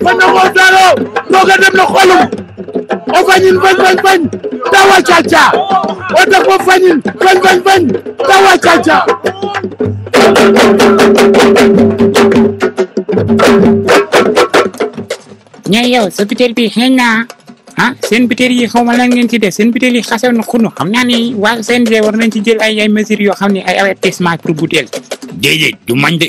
man na moo dara tooga dem na xolum o fañin fañ fañ fañ tawa caca o tax o fañin fañ fañ fañ tawa caca ñay yow sa biteel bi xeeñ naa ah seen biteel yi xaw ma lan ngeen ci def seen biteel yi xasaw na xunu xam naa ni waa CNG war nañ ci jël ay ay mesures yoo xam ne ay avertissement pour biteel déedéet du man de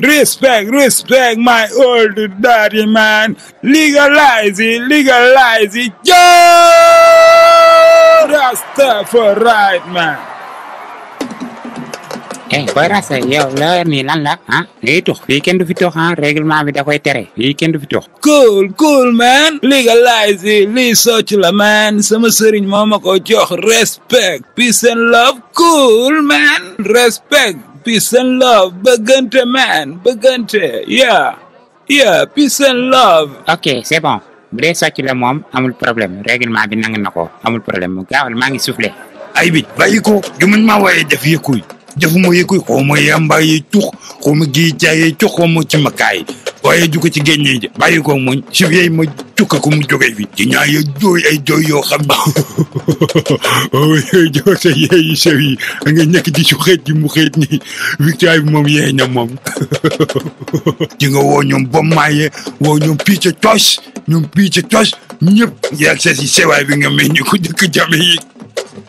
Respect, respect my old daddy man. Legalize it, legalize it. Yo! Rasta for right man. eh booy rase yow la ni lan la ah ngay tux fii kenn du fi tux ah règlement bi da koy tere fii kenn du fi tux cool cool man legalize it lii socc la man sama sëriñ moo ma ko jox respect peace and love cool man respect peace and love bëggante man bëggante yeah yeah peace and love ok c'est bon bu dee socc la moom amul problème règlement bi nangu na ko amul problème mu gaawal maa ngi soufflé ay bi bàyyi ko du man maa waaye def yëkkuy jafu ma yëkku xaw ma yamba yi cux xaw ma gii jaayee cux xaw ma ci makaay waaye juko ci génne ji bàyyi ko muñ si yey ma cukka ko mu jógee fi ci ñaa ya jooy ay jooy yoo xam ne joo sa yeeyi sew yi a nga nekk di su xeet ji mu xeet ni victoire bi moom yeey na moom ji nga woo ñoom bom maaye woo ñoom pii ca coos ñoom pii ca coos ñëpp yaag sa si sewaay bi nga mel ni ko dëkk jame yi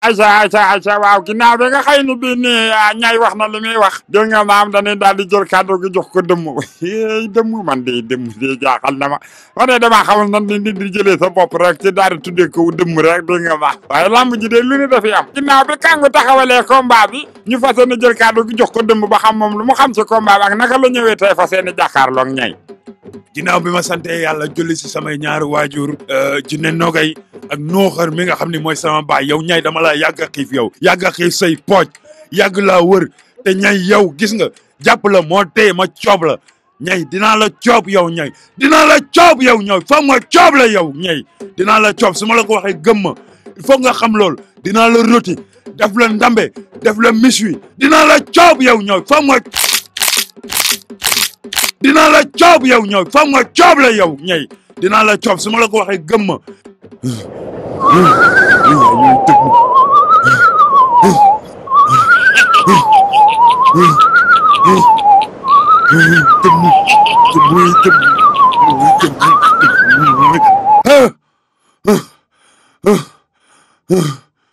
ayca ayca ayca waaw ginnaaw bi nga xëy ni bii nii ah, ñay wax na li muy wax dégg nga maam dañuy daal di jël kàddu gi jox ko dëmm dëmm man de dëmm de jaaxal na ma ma ne damaa xamul nan ni nit di jëlee sa bopp rek ci daal di tuddee ko dëmm rek dégg nga baax waaye lamb ji de lu ne dafay am ginnaaw bi kàngu taxawalee combat bi ñu fas yéene jël kàddu gi jox ko dëmm ba xam moom lu mu xam ci combat bi ak naka la ñëwee tey fas yéene jàkkaarloo ak ñay ginnaaw bi ma sante yàlla julli si samay ñaari waajur euh, jinne nogay ak nooxar mi nga xam ne mooy sama baay yow ñay dama laa yàgg a xiif yow yàgg a xiif say pooj yàgg laa wër te ñay yow gis nga jàpp la moo tey ma coob la ñey dinaa la coob yow ñey dinaa la coob yow ñey foog ma coob la yow ñey dinaa la coob su ma la ko waxee gëm ma il faut nga xam loolu dinaa la roti def la ndambe def la miswi dinaa la coob yow ñey foog ma dinaa la coob yow ñey foog ma coob la yow ñey dinaa la coob su ma la ko waxee gëm ma.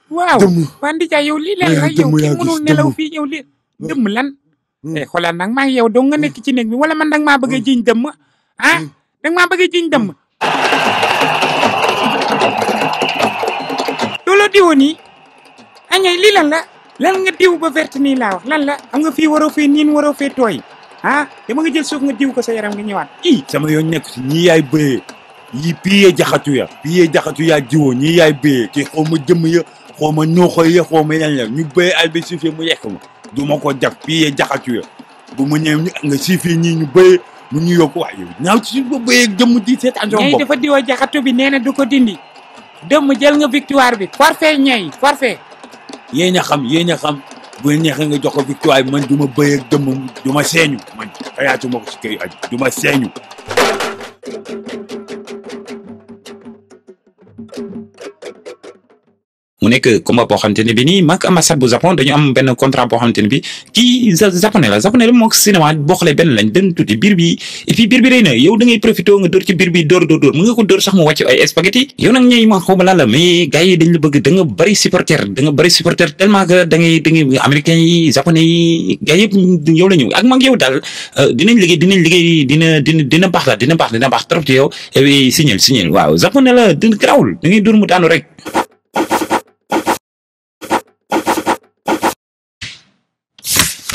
waaw. dëmm waa Ndiaye yow lii lan la yow kenn mënul nelaw fii yow lii dëmm lan. Hmm. eh xoolal nag maa ngi yow dong nga nekk ci néeg bi wala man danga maa bëgg a jiñ dëmm ah danga maa bëgg a jiñ dëmm looloo diwoon yi añay lii lan la lan nga diw ba verte nii laa wax lan la am nga fii waroo fee niin waroo fee tooy ah dama nga jël suuf nga diw ko sa yaram nga ñëwaat i sama yoon nekk ci ñii yaay bëyee yi piyee jaxatu ya piyee jaxatu yaa jiwoo ñii yaay bëyee ci xaw ma jëmm ya xaw ma ñoo koy yëg xaw ma yan la ñu béy ay bi siifee mu yekk ma du ma ko jàpp fii yee jaxatu ya bu ma ñëw ñu nga siifee ñii ñu béy mu ñu yokk waaye yow ñaaw ci ba béyee jëmm di seetaan sama ñay bopp dafa diwa jaxatu bi nee na du ko dindi dëmm jël nga victoire bi forfait ñay forfait yéen a xam yéen a xam bu leen neexee nga jox ko victoire bi man du ma béy ak dëmm du ma seeñu man xayaatu ma ko si kër yi du ma seeñu mu nekk combat boo xamante ne bi nii mag ambassade bu Japon dañu am benn contrat boo xamante ne bi kii japonais la japonais la mook cinéma boo xoolee benn lañ benn tuuti biir bi et puis biir bi rëy na yow da ngay profité nga dóor ci biir bi dóor dóor dóor mu nga ko dóor sax mu wàcc ay spaghetti yow nag ñooy ma xaw ma lan la mais gars yi dañ la bëgg da nga bëri supporter da nga bëri supporter tellement que da ngay da ngay américains yi japonais yi gars yëpp yow la ñu ak mag yow daal dinañ liggéey dinañ liggéey dina dina dina baax la dina baax dina baax trop ci yow eh oui signal signal waaw japonais la dina garaawul da ngay dóor mu daanu rek.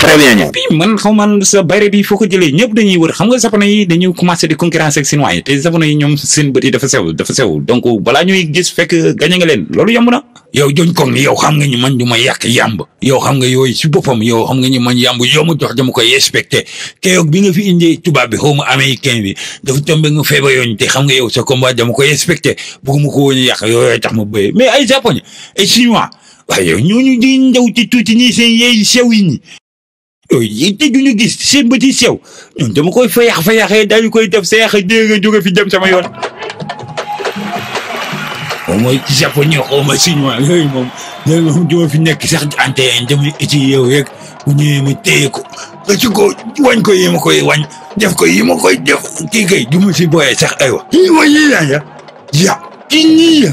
très bien ñoom. bi man xaw ma sa bayre bi foo ko jëlee ñëpp dañuy wër xam nga japonais yi dañuy commencé di concurrence ak chinois yi te japonais yi ñoom seen bët yi dafa sew dafa sew donc balaa ñuy gis fekk gañe nga leen loolu yomb na. yow joñ koŋ ni yow xam nga ñu man du ma yàq yàmb yow xam nga yooyu si boppam yow xam nga ñu man yàmb yow ma jox dama koy respecté keroog bi nga fi indee tubaab bi xaw ma américain bi dafa tombé nga feebar yoon te xam nga yow sa combat dama koy respecté bëgguma ko woon yàq yooyu tax ma bëyee mais ay japonais ay chinois waaye yow ñooñu di ndaw ci tuuti nii seen yeey sew yi nii yooyu yitte ju ñu gis seen bët yi sew ñun dama koy fayax fayaxee dañu koy def seex dégg jóge fi dem sama yoon. moom mooy japonais xaw ma chinois yooyu moom yooyu moom doo fi nekk sax ante en dem ci yow rek bu ñëwee ma téye ko ba ci ko wañ ko yi ma koy wañ def ko yi ma koy def kii kay du ma si booyee sax aywa. yi ma yi ya ya ya.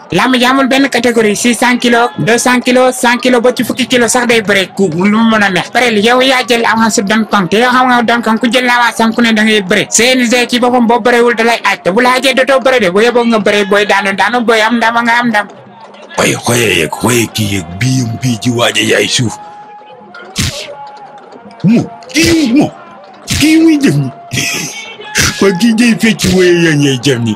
làmb ji amul benn catégorie six cent kilos deux cent kilos cent kilos ba ci fukki kilo sax day bëre ku lu mu mën a neex parel yow yaa jël avance su Don Kong te yow xam nga Don Kong ku jël avance am ku ne da ngay bëre CNG ci boppam boo bëreewul da lay aaj te bu la aajee dootoo bëre de boo yeboo nga bëre booy daanu daanu booy am ndam nga am ndam waaye xoye yeeg xoye kii yeeg bii bii ci waaja yaay suuf mu kii mu kii muy jëf ni waa kii jëy fecc woye yaa ñey jëf ni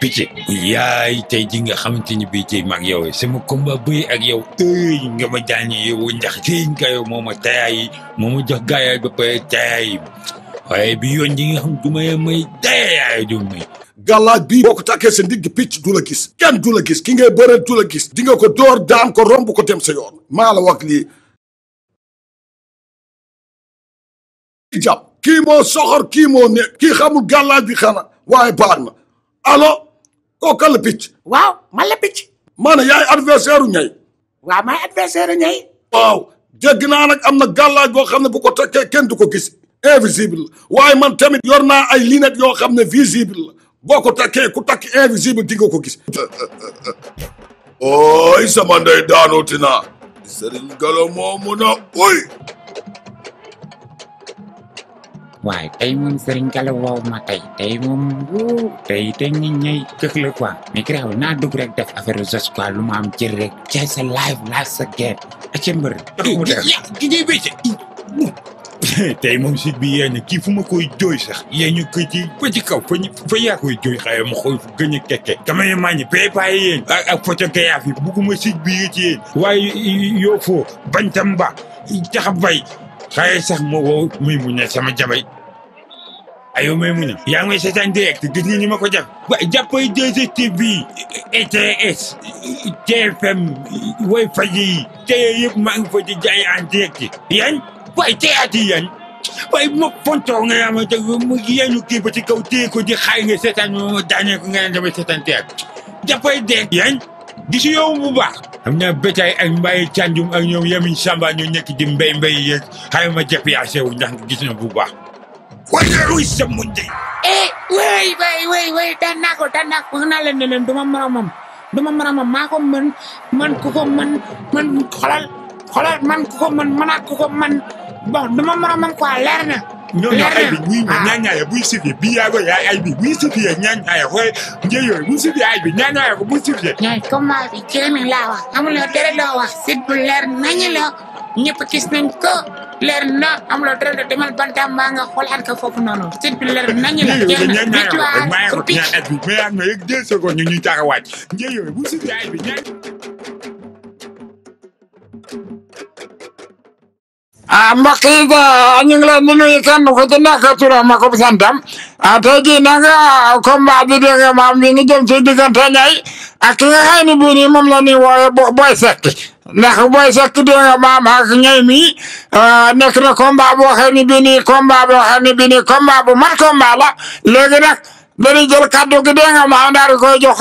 picc yaay tey ji nga xamante ni bii tey maag yow sama combat bëy ak yow ëy nga ma jaañe yow ndax tey nga yow moo ma tayaay moo ma jox gaayaay ba pare tayaay waaye bi yoon ji nga xam du may may dayaay du may gàllaaj bi boo ko takkee sa ndigg picc du la gis kenn du la gis ki ngay bëreel du la gis di nga ko door daan ko romb ko dem sa yoon maa la wax lii kii jàpp kii moo soxor kii moo ne kii xamul gàllaaj bi xana waaye baax na allo kooka la picc waaw man la picc ma ne yaay adversaire u ñay waaw maay adversaire ñay waaw dégg naa nag am na gàllaaj boo xam ne bu ko takkee kenn du ko gis invisible la waaye man tamit yor naa ay lunettes yoo xam ne visible la boo ko takkee ku takk invisible di nga ko gis ooy sama ndey daanuti naa sëriñ galo moo mun a uy waaye tey moom sëriñ kala woow ma tey tey moom wuu tey te ñi ñay këx la quoi mais grave naa dugg rek def affaire u jos quoi lu ma am jël rek jaay sa live live sa geet aca mbër mu def. ya ki ngay bécce tey moom si bi yee na kii fu ma koy jooy sax yee ñu ko ci ba ci kaw fa ñu fa yaa koy jooy xaye ma xool fu gën a tekke dama ye maa ñi pay paye yéen ak ak foto gayaa fi bugguma si bi yee ci yéen waaye yoo foo bañ tam ba taxa bay xaye sax moo woo muy mu ne sama jabay ayo may mu ne yaa ngi may seetaan direct gis nga ni ma ko jàpp waaye jàppay 2STV ETS TFM way faj yi teye yëpp maa ngi fa di jaay en direct yan waaye teyaat yi yan waaye bu ma fontoo nga yaa ma teg mu yenu kii ba ci kaw téye ko di xaay nga seetaan ma daanee ko nga ne damay seetaan teyaat jàppay direct yan di ci yow bu baax xam naa bétaay ak mbayi cànjum ak ñoom yamin samba ñoo nekk di mbay mbay yeeg xayma japiyaase wu ndax gis na bu baax wala ruy sa muñ de eh way way way way daan naa ko daan naa ko wax naa leen ne leen duma moromam duma moromam maa ko mën man ku ko mën man xolal xoolal man ku ko man man ak ku ko man bon du ma mën a man quoi leer na. ñoo ñoo ay bi ñuy ma ñaañaaye buy sifie bi yaa koy ay bi buy sifie ñaañaaye koy njëy yooyu buy sifie ay bi ñaañaaye ko buy sifie ñooy combat bi jéem laa wax amuloo dara loo wax sit bu leer nañu la ñëpp gis nañ ko leer na amuloo dara loo demal bantam maa nga xoolaat ko foofu noonu sit bu leer nañu la jéem na victoire pour picc ñaañaaye bi mais am na yëg deux secondes ñu ñuy taxawaaj njëy yooyu buy sifie ay bi ñaañ ah mbokk yi ah, ñu ngi leen di nuyu kenn ku ci nekk turam ak santam ah tey jii nag ah, combat bi dégg nga maam mi ngi jëm ci diggante ñay ak ki nga xam ne bii nii moom la ñuy wooyee Boy Seck ndax Boy Seck dégg nga maam ak ñay mi ah, nekk na combat boo xam ne bii nii combat boo xam ne bii nii combat bu mat combat la léegi nag. dañuy jël kàddu gi dégg nga maam daal di koy jox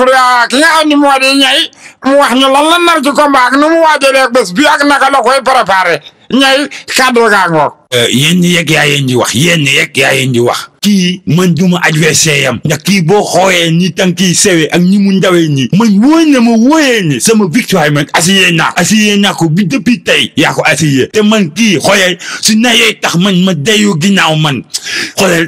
ki nga xam ni moo di ñay mu wax ñu lan la nar ci combat ak nu mu waajalee ak bés bi ak naka la koy préparé ñay kàddu gaa ngoog. Euh, yéen ñi yegg yaa yéen ñi wax yéen ñi yegg yaa yéen ñi wax. kii man duma adversaire yam ndax kii boo xooyee ni tànk yi sewee ak ñi mu ndawee ñi man wóor na ma wóoree ni sama victoire man asiyee naa asiyee naa ko bi depuis tey yaa ko asiyee te man kii xooyee su nayee tax man ma dayu ginnaaw man xooyee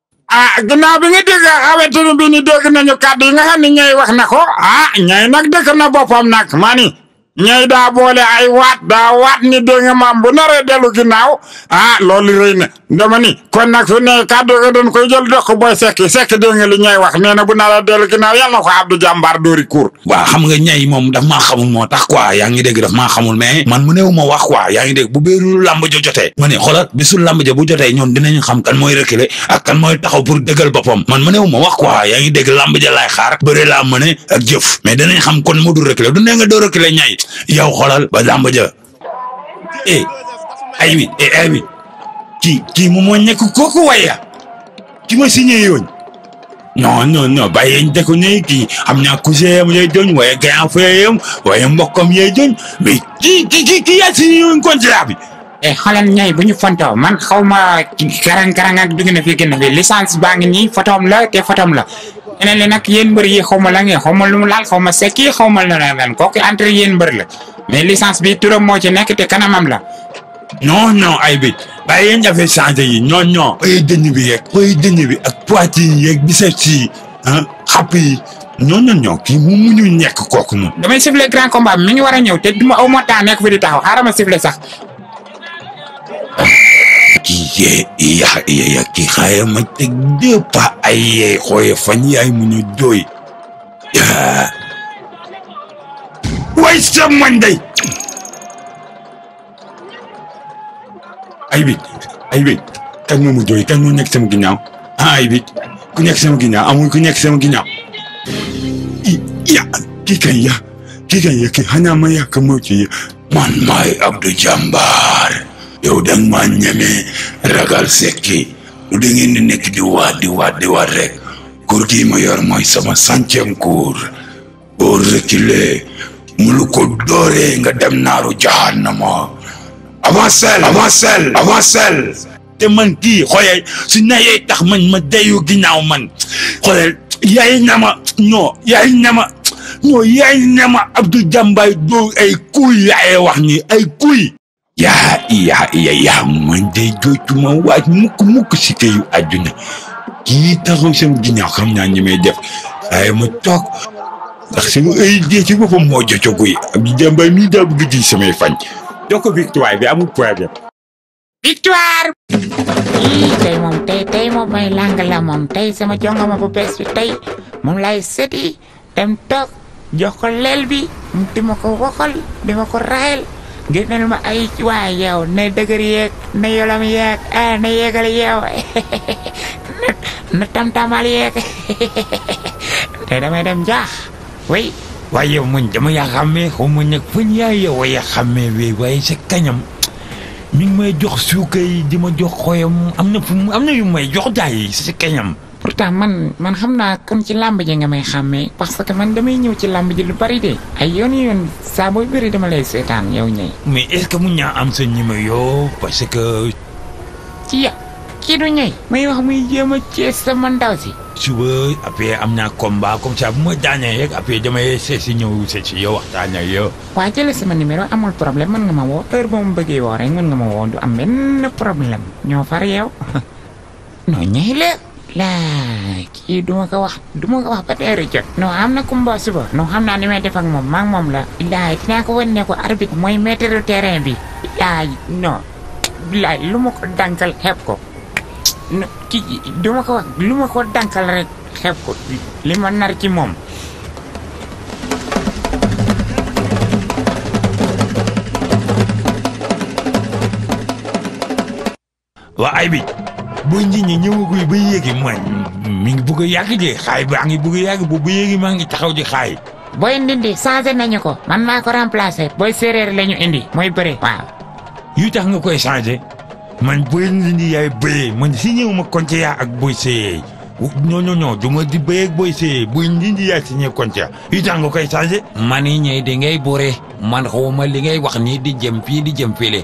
ah ginnaaw bi nga dégg awe turu bi ni dégg nañu kàddu yi nga xam ne ñooy wax na ko ah ñooy nag dëkk na boppam nag maa ni ñooy daa boole ay waat daa waat ni dégg nga maam bu naree dellu ginnaaw ah loolu rëy na dama ni kon nag fi ne kàddu ga doon koy jël dox booy sekki sekki dégg nga li ñooy wax nee na bu naree dellu ginnaaw yàlla na ko Abdou Jàmbaar dóori kuur waaw xam nga ñay moom daf maa xamul moo tax quoi yaa ngi dégg daf maa xamul mais man mu néew ma wax quoi yaa ngi dégg bu béeru làmb jo jotee ma ne xoolal bisu làmb jo bu jotee ñoom dinañu xam kan mooy reculer ak kan mooy taxaw pour dëggal boppam man mu néew ma wax quoi yaa ngi dégg làmb ja laay xaar bëre laa mëne ak jëf mais dinañ xam kon moo du reculer du nee nga doo reculer ñay yow xoolal ba làmb ja eh ay wi eh ay wi kii kii moom moo nekk kooku waya ki ma signé yoon non non non bàyyi yéen dëkk ne kii am naa cousin yam lay doon waaye grand frère yam waaye mbokkam lay doon mais kii kii kii kii yaa signé yoon contrat bi. e xoolal ñay bu ñu fontoo man xaw ma karang karang ak dugg na fi gën na fi licence baa ngi nii fotoom la te fotoom la leneen li nag yéen mbër yi xaw ma la ngeen xaw ma lu mu laal xaw ma sekki xaw ma la lan kooku entre yéen mbër la mais licence bi turam moo ci nekk te kanamam la. non non ay bi bàyyi yéen jafe changé yi non non. ay dënn bi yeeg ay dënn bi ak poitrine yi yeeg biceps yi ah xàpp yi non non non kii mu muñu nekk kooku noonu. damay siffler grand combat mi ngi war a ñëw te du ma aw ma temps nekk fi di taxaw xaaral ma siffler sax. kii yee iya iya kii xaaya ma teg deux pas ay yee xooye fan yaay mu ñu doy. way sa moñ day ay bi ay bi kan moo ma jooy kan moo nekk sama ginnaaw ah ay bi ku nekk sama ginnaaw amul ku nekk sama ginnaaw i ya kii kan ya kii kan ya kii xanaa ma yàq moo ci ya man maay Abdou Jàmbaar yow dang maa ñeme ragal sekki lu da ngeen di nekk di waat di waat di waat rek nguur gi ma yor mooy sama centième cours boo reculer mu lu ko dooree nga dem naaru jahannama avancel avancel avancel te man kii xoolal su nayee tax man ma deyu ginnaaw man xoolal yaay na ma non yaay na ma non yaay na ma Abdou Jambaay doo ay kuy yaay wax ni ay kuy yaa iya iya yaa man de jootuma waaj mukk mukk si këyu àdduna kii taxaw sama ginnaaw xam naa ñi may def waaye ma toog ndax sama ay dee ci boppam moo jocogu yi ab jàmbaay mii daa bëgg di samay fañ jox ko victoire bi amul problème victoire ii tey moom tey tey moom may lang la moom tey sama jongama bu bees bi tey moom lay seti dem toog jox ko leel bi mu di ma ko waxal di ma ko raayal génnal ma ay waa yow na dëgër yeeg na yolam yeeg ah na yeegal yow na tamtamal yeeg te damay dem jaax way waaye yow muñ dama yaa xàmmee xaw ma nag fañ yaa yow waaye xàmmee wéy waaye sa kañam mi ngi may jox suuka yi di ma jox xoyam am na fu mu am na yu may jox daay yi sa kañam pourtant man man xam naa kon ci làmb ji nga may xàmmee parce que man damay ñëw ci làmb ji lu bari de ay yoon yoon saa booy bëri dama lay seetaan yow ñëy mais est-ce que mun naa am sa numéro parce que ci ya kii du ñëy may wax muy jéem a cees sama ndaw si suba après am naa combat comme ça bu ma daanee rek après damay seet si ñëw seet si yow waxtaan ak yow. waa jële sama numéro amul problème mën nga ma woo heure boo ma bëggee woo rek mën nga ma woo du am benn problème ñoo far yow non ñay la laa kii du ma ko wax du ma ko wax ba teeri jot non am na kumba suba non xam naa ni may def ak moom maa ngi moom la laay dinaa ko wan ne ko arbitre mooy maître terrain bi laay non laay lu ma ko dànkal xeeb ko no kii du ma ko wax lu ma ko dànkal rek xeeb ko li ma nar ci moom waa ay bi booy nji ñi ñëwaguy ba yéegi mooy mi ngi bugg a yàgg de xaay baa ngi bugg a yàgg bu ba yéegi maa ngi taxaw di xaay booy ndindi changé nañu ko man maa ko remplacé booy séeréer la ñu indi mooy bëre waaw yu tax nga koy changé man booy ndindi yaay bëyee man si ñëw ma konte yaa ak booy séyee non non non du ma di bëyee ak booy séyee booy ndindi yaay si ñëw konte yaa yu tax nga koy changé man yi ñëy di ngay bëre man xawma li ngay wax nii di jëm fii di jëm fii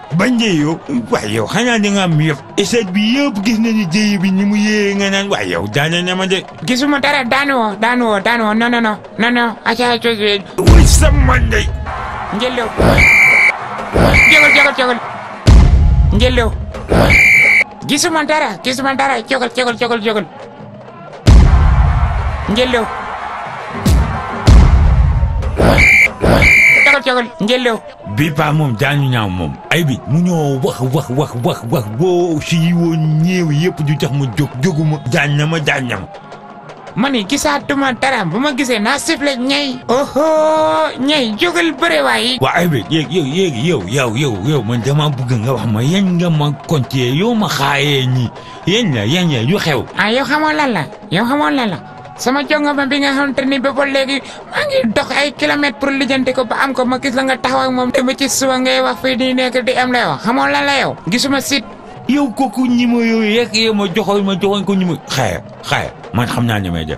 bañ jéeyoo waaye yow xanaa da nga am yëf échec bi yëpp gis nañu jéey bi ni mu yéeyee nga naan waaye yow daane na ma de. gisuma dara daanu woo daanu woo daanu woo non non non non non acca acca acca. wuy sama ndey. njëllew. jógal jógal jógal. njëllew. gisuma dara gisuma dara jógal jógal jógal jógal. njëllew cagal cagal njëllew bi paa moom daañu ñaaw moom ay bi mu ñoo wax wax wax wax wax boo si yi woon ñéew yëpp ju tax ma jóg jóguma jaañ na ma jaañ na ma ma ni gisaatuma dara bu ma gisee naa sifle ñey oho ñey jógal bëre waay waa ay bi yéeg yow yéeg yow yow yow yow man dama bëgg nga wax ma yan nga ma konte yow ma xaayee ñi yéen ña yéen ña yu xew. ah yow xamoo lan la yow xamoo lan la sama jongo ma bi nga xamante ni ba ba léegi maa ngi dox ay kilomètres pour lijjanti ko ba am ko ma gis la nga taxaw ak moom dem ci suba ngay wax fii di nekk di am lay wax xamoo lan la yow gisuma sit yow kooku ñi ma yooyu rek yow ma joxoon ma joxoon ko ñi ma xaaya xaaya man xam naa ñi may def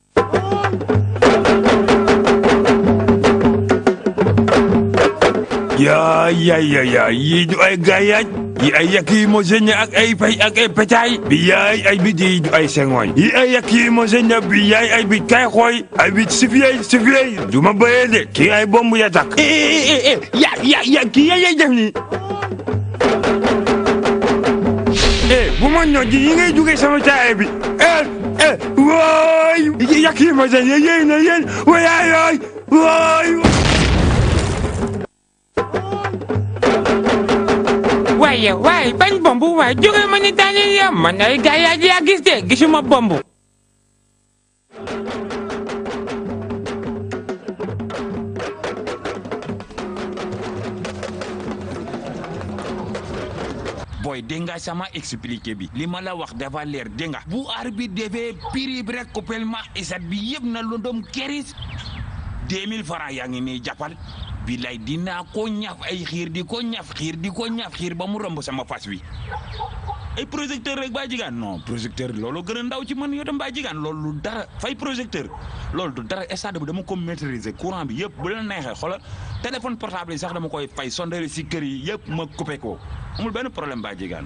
yaa yaay yaay yaay yii du ay gaayaaj yi ay yàq yi moo sëñ ak ay pay ak ay pecaay bi yaay ay bit yi du ay sengooy yi ay yàq yi moo sëñ bi yaay ay bit kay xooy ay bit sifiyey sifiyey du ma bayee de kii ay bomb ya takk eh, eh, eh, ya ya ya kii yaay yaay def nii bu ma ñoo ji yi ngay jógee sama caay bi eh wooy yàq yi ma seen yéen na yéen wayaay yooy wooy waaye waaye bañ bomb waaye jóge ma ni daaneel ya man ay gaa yaa ji yaa gis de gisuma bomb booy dégg nga sama expliqué bi li ma la wax dafa leer dégg nga bu arbitre defee prix bi rek coupel ma isat bi yëpp na lu doom keris deux mille francs yaa ngi nii jàppal bilay dinaa ko ñaf ay xiir di ko ñaf xiir di ko ñaf xiir ba mu romb sama fas wi ay projecteur rek baa jigaan non projecteur loolu gën a ndaw ci man yow tam baa jigaan loolu du dara fay projecteur loolu du dara stade bi dama ko maîtriser courant bi yëpp bu la neexee xoolal téléphone portable yi sax dama koy fay sonnerie si kër yi yëpp ma coupé ko amul benn problème baa jigaan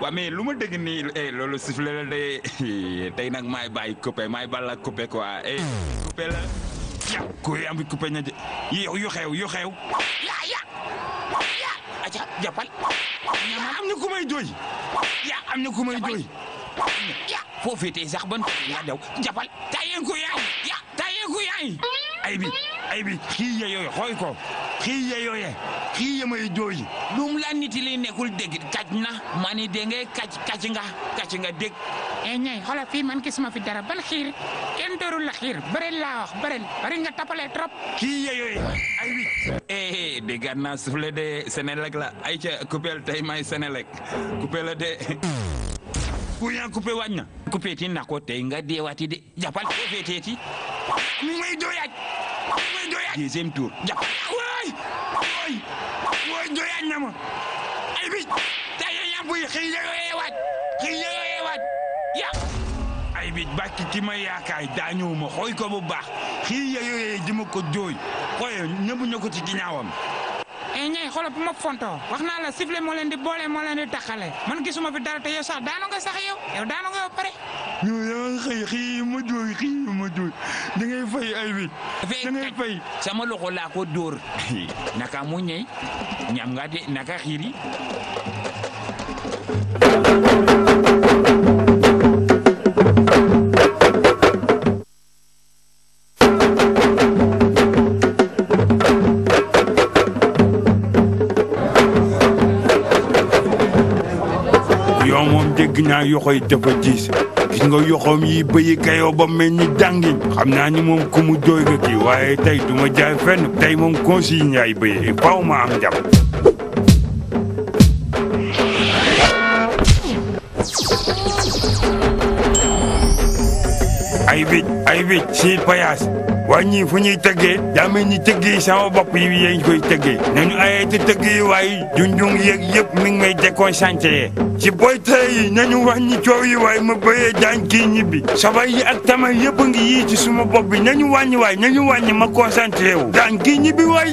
waaw mais lu ma dégg nii eh loolu sifflet la day tey nag maay bàyyi coupé maay balla coupé quoi eh coupé la ya kuy am coupé ña yow yu xew yu xew ya ya ya aca jàppal ñamal am na ku may jooy ya am na ku may jooy ya foo féetee sax ban ko nga daw jàppal tayeen ko yaay ya tayeen ko yaay ay bi ay bi xii ya yooyu xooy ko xii ya yooye xii ya may jooyi lum la nit li nekkul dégg kàcc na ma ni dégg nga kàcc kàcc nga kàcc nga dégg e ñay xoolal fii man gisuma fi dara ban xiir kenn dóorul la xiir bëri laa wax bëri bëri nga tapalee trop xii ya yooye ay bi eh déggaat naa suufle de Senelec la ay ca coupel tey may Senelec coupé la de courant coupé waaj na coupé ti na ko tey nga deewaati de jàppal coupé teeti mu may doyaaj mu may doyaaj deuxième tour jàppal waay waay waay doyaaj na ma ay bi tey yaa buy xëy na yooyee waaj xëy na yooyee waaj ya ay bi bàkki ki ma yaakaar daañoo ma xooy ko bu baax xëy na yooyee di ma ko jooy xooy ñëpp ñoo ko ci ginnaawam e ñay xoolal bu ma fontoo wax naa la sifflet moo leen di boole moo leen di taxale man gisuma fi dara te yow sax daanu nga sax yow yow daanu nga yow pare yow yaa ngi xëy xii ma jooy xii ma jooy da ngay fay ay bi da ngay fay sama loxo laa ko dóor naka mu ñëy ñam nga de naka xiiri yoo moom dégg naa yoxoy dafa jiise gis nga yoxoom yi bëyi kayoo ba mel ni dàngiñ xam naa ni moom ku mu jooy nga kii waaye tey du ma jaay fenn tey moom consigne yaay bëyee faaw ma am jàmm ay wicc ay wicc si payaas waa ñii fu ñuy tëggee daa mel ni tëgg yi sama bopp yi yéen koy tëggee nañu ayee te tëgg yi waaye junjung yeeg yëpp mi ngi may déconcentré si booy tey yi nañu wax ñi coow yi waaye ma bëyee daan kii ñibbi sabay yi ak tama yëpp a ngi yii ci suma bopp bi nañu wàññi waay nañu wàññi ma concentré wu daan kii ñibbi waay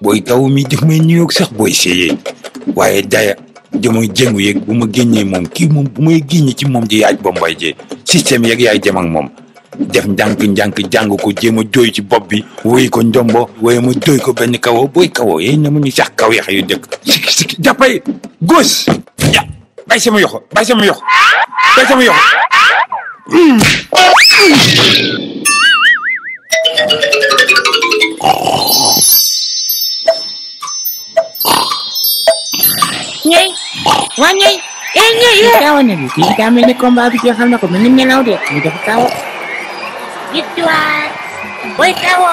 booy taw mi daf may nuyoog sax booy seeyee waaye daya jamoy jéngu yeeg bu ma génnee moom kii moom bu may génne ci moom ji yaaj ba mboy jee système yeeg yaay dem ak moom def ndànk-ndànk jàng ko jéem a jooy ci bopp bi woy ko njombo waaye ma jooy ko benn kawo booy kawo yéy na mu ñu sax kaw yax yu dëkk sikki sikki jàppay gos bàyyi sama yoxo bàyyi sama yoxo bàyyi sama yoxo ñey waa ñey eh ñey eh daawa na bi kii daa mel ni combat bi jeexal na ko mel ni nelaw de ñu def kawo victoire boy kawo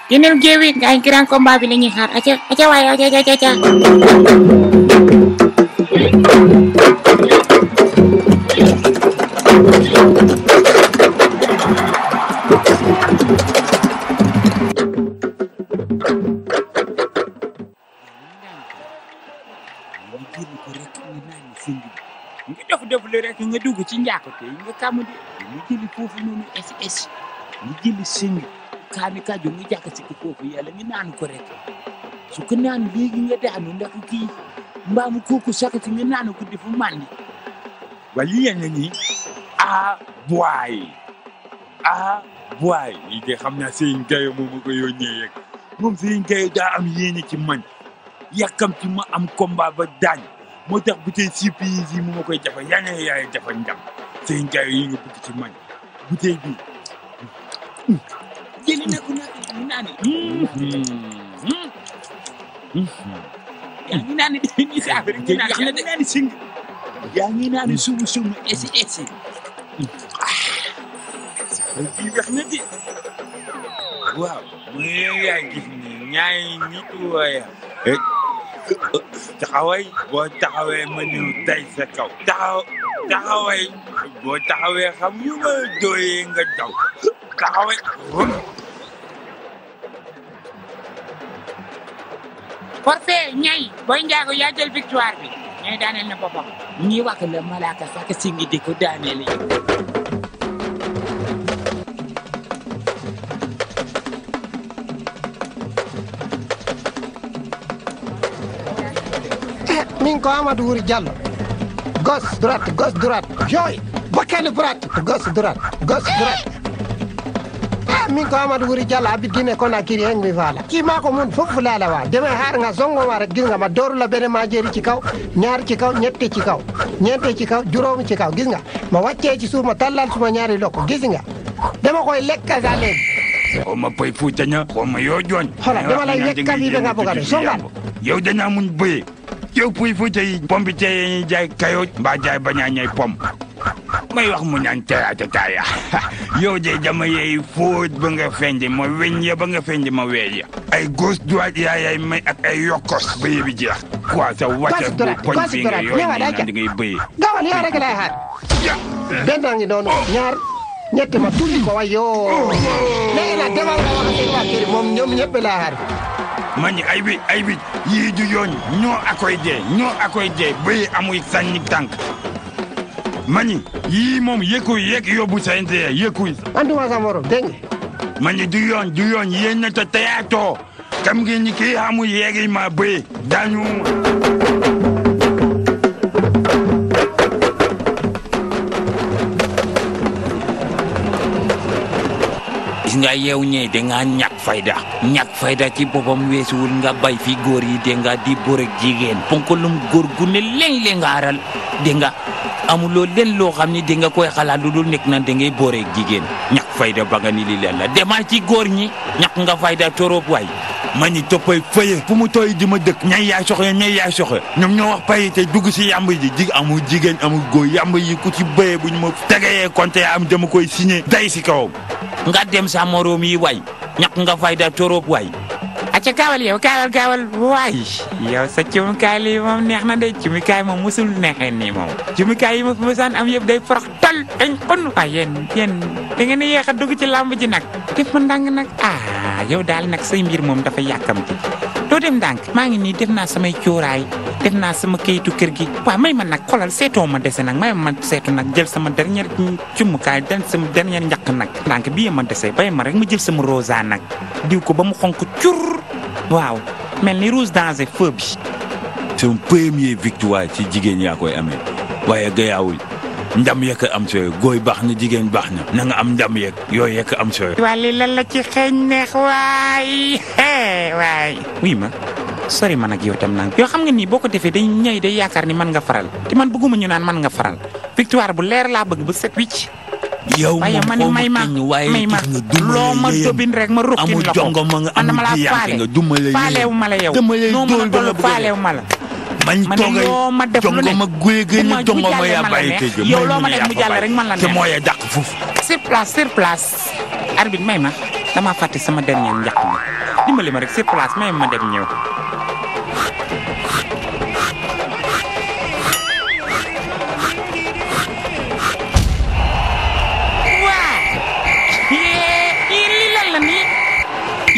yeneen géew yi ay grand combat bi la ñuy xaar aca aca waaye aca aca aca nga dof dof li rek nga dugg ci njàkkate yi nga kàmm di ñu jëli foofu noonu SS ñu jëli sëñ kaani kàjju nga jàkk si ko foofu yàlla nga naan ko rek su ko naan léegi nga daanu ndax kii mbaamu kooku sakati nga naan ko defu màndi wala yéen a ñi ah boy ah waay yi de xam naa Serigne Gaye moom ma ko yónnee rek moom Serigne Gaye daa am yéene ci man yàkkam ci ma am combat ba daañ moo tax bu tey surprise yi mu ma koy jafa yaa ne yaay jafa ndam Serigne Gaye yi nga bëgg ci man bu tey bi jëli na ko naan yaa ngi naan ni sa affaire ngi naan yaa ngi naan ni sing yaa ngi naan ni sumu sumu esi esi kii wax na di waaw mu yaa gis ni ñaay ñi tuwaaya taxaway boo taxawee ma ñëw tay sa kaw taxaw taxaway boo taxawee xam yu ma dooyee nga daw taxaway forfait ñay booy njaago yaa jël victoire bi ñay daaneel na boppam ñi wax la malaaka sax si ngi di ko daaneel yi mi ngi ko Amadou Wuri Diallo gauche droite gauche droite yooyu ba kenn droite gauche droite gauche droite ah min ko amadou wuri diallo abi guine kono a kiri hen mi faala kima ko mun fof fulala wa deme har nga songo wara gis nga ma dorula bene ma jeeri ci kaw ñaar ci kaw ñette ci kaw ñente ci kaw juróom ci kaw gis nga ma wàccee ci suuf ma tallal suma ñaari lokko gis nga dama koy lekka sa leen xoma pay fu jaña xoma yoo jooñ Xoolal, dama lay yekk kàddu yi da ngaa bëgg a def, songal. yow dañaa muñ bëyee yow puy fu tey pom bi tey ñuy jaay kayoo mbaa jaay bañaa ñay pom may wax mu ñaan tayaata taaya yow de dama yey fóot ba nga fendi ma weñ ya ba nga fendi ma weey ya ay gauche droite yaayay may ak ay yokkos ba yëbi jeex quoi sa wàcce bu poñ fi nga yooyu nii naan di ngay bëyee gaawal yaa rek lay xaar benn a ngi noonu oh. ñaar ñetti ma tulli ko waay yoo oh. léegi nag demal nga wax ak waa kër moom ñoom ñëpp lay xaar man ay bi ay bi yii ju yooñ ñoo akoy dee ñoo akoy dee bëy amuy sànni tànk mañi yii moom yëkkuy yëkk yóbbu sa intérêt yëkkuy anduma sa morom dégg nga mañi du yoon du yoon yéen na ta teyaatoo kam ngeen ñi kii xamul yeegi ma bëy dañu gis nga yeew ñee da ngaa ñàkk fayda ñàkk fayda ci boppam weesuwul nga bay fi góor yi dégg nga di bërëg jigéen ponkalum góor gu ne léeg-léeg nga aral dégg nga amuloo leen loo xam ni di nga koy xalaat lu dul nekk na da ngay booreeg jigéen ñàkk fayda ba nga ni li leen la demal ci góor ñi ñàkk nga fayda torop waay ma ñi toppay fëye fu mu tooy di ma dëkk ñay yaay soxe ñay yaay soxe ñoom ñoo wax payi te dugg si yàmb ji jig amul jigéen amul góor yàmb yi ku ci bëyee bu ñu ma tegeyee konte am dama koy signé day si kawam nga dem sa moroom yi waay ñàkk nga fayda torop waay acca gaawal yow gaawal gaawal waay yow sa cumukaay lii moom neex na de cumukaay moom musul neexee nii moom cumukaay yi ma fi masaan am yëpp day forox tol dañ xon waay yéen yéen da ngeen di yéex a dugg ci làmb ji nag def ma ndànk nag ah yow daal nag say mbir moom dafa yàkkamti doo dem ndànk maa ngi nii def naa samay cuuraay def naa sama kayitu kër gi waaw may ma nag xolal seetoo ma dese nag may ma seetu nag jël sama dernière cumm kaay den sama dernier njaq nag ndànk bi ma dese bay ma rek ma jël sama rosa nag diw ko ba mu xonk cur waaw mel ni rouge danger feu bi son premier victoire ci jigéen yaa koy amee waaye gayaawul ndam yekk am sooy góoy baax na jigéen baax na na nga am ndam yekk yooyu yekk am sooy wàlli lan la ci xeeñ neex waay hee waay oui ma sori man ak yow tam nag yoo xam nga nii boo ko defee day ñay day yaakaar ni man nga faral te man bëgguma ñu naan man nga faral victoire bu leer laa bëgg bu set wicc. yow waaye man may ma may ma loo ma dobin rek ma rukkin la ko man dama laa faale faalewu ma la yow noo mën a toll faalewu ma la. man toogay jongo ma guy gën ma jongo ma yaa bàyyi te yow loo ma def mu jàll rek man la neex te moo ya dàq foofu. sur place sur place. arbitre may ma dama fàtte sama dernier njaq ma dimbali ma rek sur place may ma dem ñëw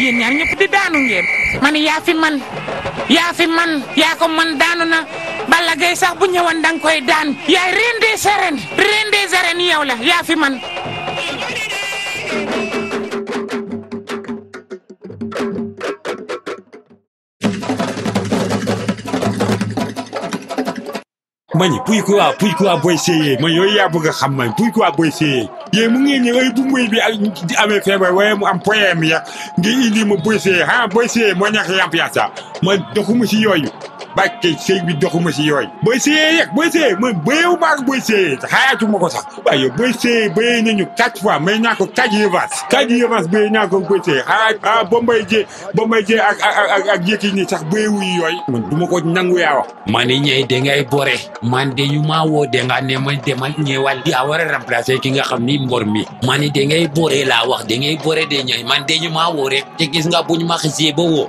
yéen ñaar ñëpp di daanu ngeen. man yaa fi man yaa fi man yaa ko man daanu na Balla Gaye sax bu ñëwoon danga koy daan yaay reine des arènes reine des arènes yow la yaa fi man mañi puy ko waa puy ko waa booy séyee ma yooyu yaa bëgg a xam man puy ko waa booy séyee yéen mu ngeen ñëw ay bu muy bi ak di amee feebar waaye mu am poème ya nga indi ma booy séyee ah booy séyee moo ñàkk yàmp yaa sa man doxuma si yooyu bàkke sëy bi doxuma si yooyu booy séyee yeg booy séyee man bëyeewu ma ak booy séyee xaayaatu ma ko sax waaye yow booy seeyee béyee nañu quatre fois may naa ko quatre revanche quatre revanche béyee naa ko booy seeyee ah ah Bombardier Bombardier ak ak ak ak Yékini sax béyee wuñu yooyu. man du ma ko nangu yaa wax. ma ne ñey de ngay bore man de ñu maa woo de nga ne ma demal ñëwal yaa war a remplacer ki nga xam ni mbor mi ma ne de ngay bore laa wax de ngay bore de ñey man de ñu maa woo rek te gis nga bu ñu ma xisee ba woo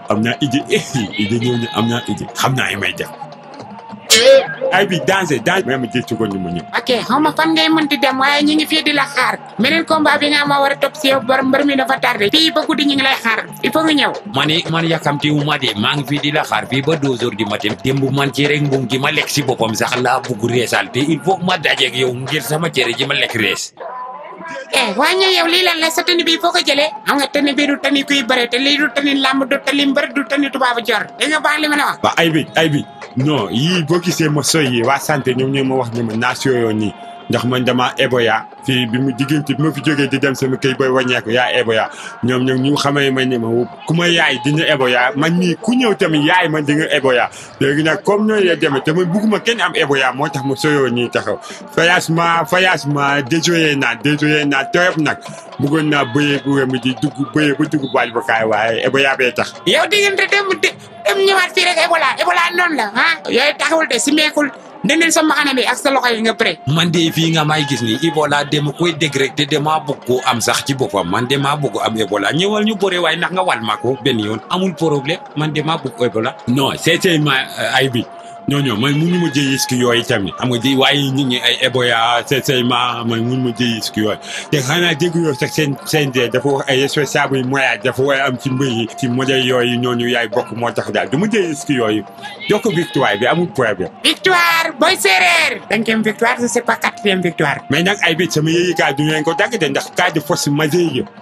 am naa ije ije ñëw ñu am naa ije xam naa yi may def ay bi danger danger même jël ci ko ñu mu ñëw ok xaw ma fan ngay mënti dem waaye ñu ngi fii di la xaar meneen combat bi nga ma war a topp si yow borom mbër mi dafa tardé fii ba guddi ñu ngi lay xaar il faut nga ñëw ma ne man yàkkamti wu ma de maa ngi fii di la xaar fii ba deux heures du matin démb man cere mbuum gi ma lekk si boppam sax laa bugg reesal te il faut ma dajeeg yow ngir sama cere ji ma lekk rees eh waa ñëw yow lii lan la sa tëni bii foo ko jëlee xam nga tëni bii du tëni kuy bëre te lii du tëni làmb du tëni mbër du tëni tubaabu jor da nga baax li ma la wax waa ay bi ay bi non yii boo gisee ma soy yi waa santé ñoom ñoo ma wax ne ma naa sooyoo nii ndax man damaa eboya fii bi mu diggante bi ma fi jógee di dem sama këy booy wàññeeku yaa eboya ñoom ñoom ñu xamee ma ne ma ku ma yaay dina eboya man nii ku ñëw tamit yaay man di nga eboya léegi nag comme ñooy la demee te man bugguma kenn am eboya moo tax ma sooyoo nii taxaw voyage ma voyage ma déjoué naa déjoué naa torop nag bëggoon naa bëyee bu wér mi di dugg bëyee ba dugg baal ba kaay waaye Ebola bee tax. yow diggante dem dem ñëwaat fii rek Ebola Ebola noonu la ah yooyu taxawul de si meekul dindil sa mbaxana bi ak sa loxo yi nga pré. man de fii nga may gis ni Ebola dem koy dégg rek te damaa bëgg koo am sax ci boppam man damaa bëgg am Ebola ñëwal ñu bëre waaye ndax nga wal ma ko benn yoon amul problème man damaa bëgg Ebola. non c'est ma ay bi. ñoo ñoo man mënu ma jëy iski yooyu tamit xam nga di waaye nit ñi ay eboya se say ma man mënu ma jëy iski yooyu te xanaa dégg yoo sax seen seen de dafa wax ay responsable yi moyen dafa war a am ci mbir yi ci modèle yooyu ñooñu yaay bokk moo tax daal du ma jëy iski yooyu jox ko victoire bi amul problème victoire booy séeréer cinquième victoire c'est pas quatrième victoire mais nag ay bit sama yëyikaay du leen ko dagg de ndax cas de force majeure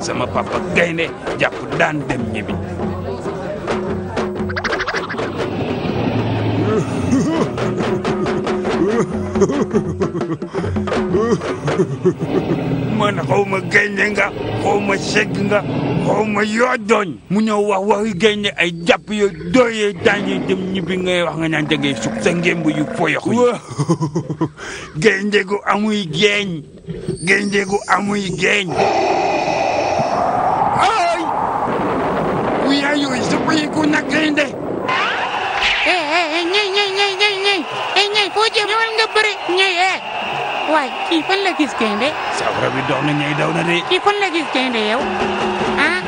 sama papa gaynde jàpp daan dem ñibbi man xaw ma gaynde nga xaw ma segg nga xaw ma yoo doñ mu ñëw wax waxi gaynde ay jàpp yo dooyee daañee dem ñibbi ngay wax nga naan da ngay suk sa ngemb yu foyox yi gaynde gu amuy geeñ gaynde gu amuy geeñ ay wuyaayoy sa bayiku na gaynde eh eh ñey ñey ñey ñey ñey eh ñey foo jëm ñëwal nga bëre ñey eh waay kii fan la gis gaynde safara bi dox na ñey daw na de kii fan la gis gaynde yow ah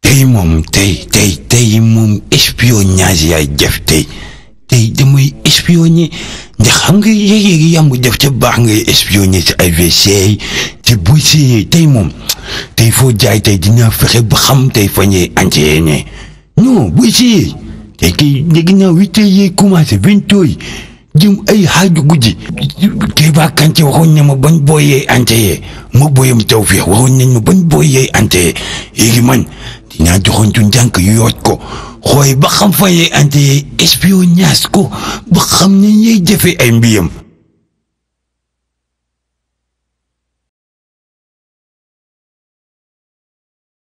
tey moom tey tey tey moom espionnage yaay def tey tey damay espionné ndax xam nga yéeg-yéeg yi yàmbu def ca baax ngay espionné ci ay WC ci buy séyee tey moom tey foo jaay tey dinaa fexe ba xam tey fa ñuy ancee ne non buy séyee tey kay léegi naa huit heures yee commencé vingt heures jëm ay xaaju guddi kii baa kànce waxoon na ma bañ booy yee ante yee ma booyam taw fii waxoon nañ ma bañ booy yee ante yee léegi man dinaa joxoon ju njànk yu yooj ko xooy ba xam fa yee ante yee espionnage ko ba xam ne yee jëfe ay mbiyam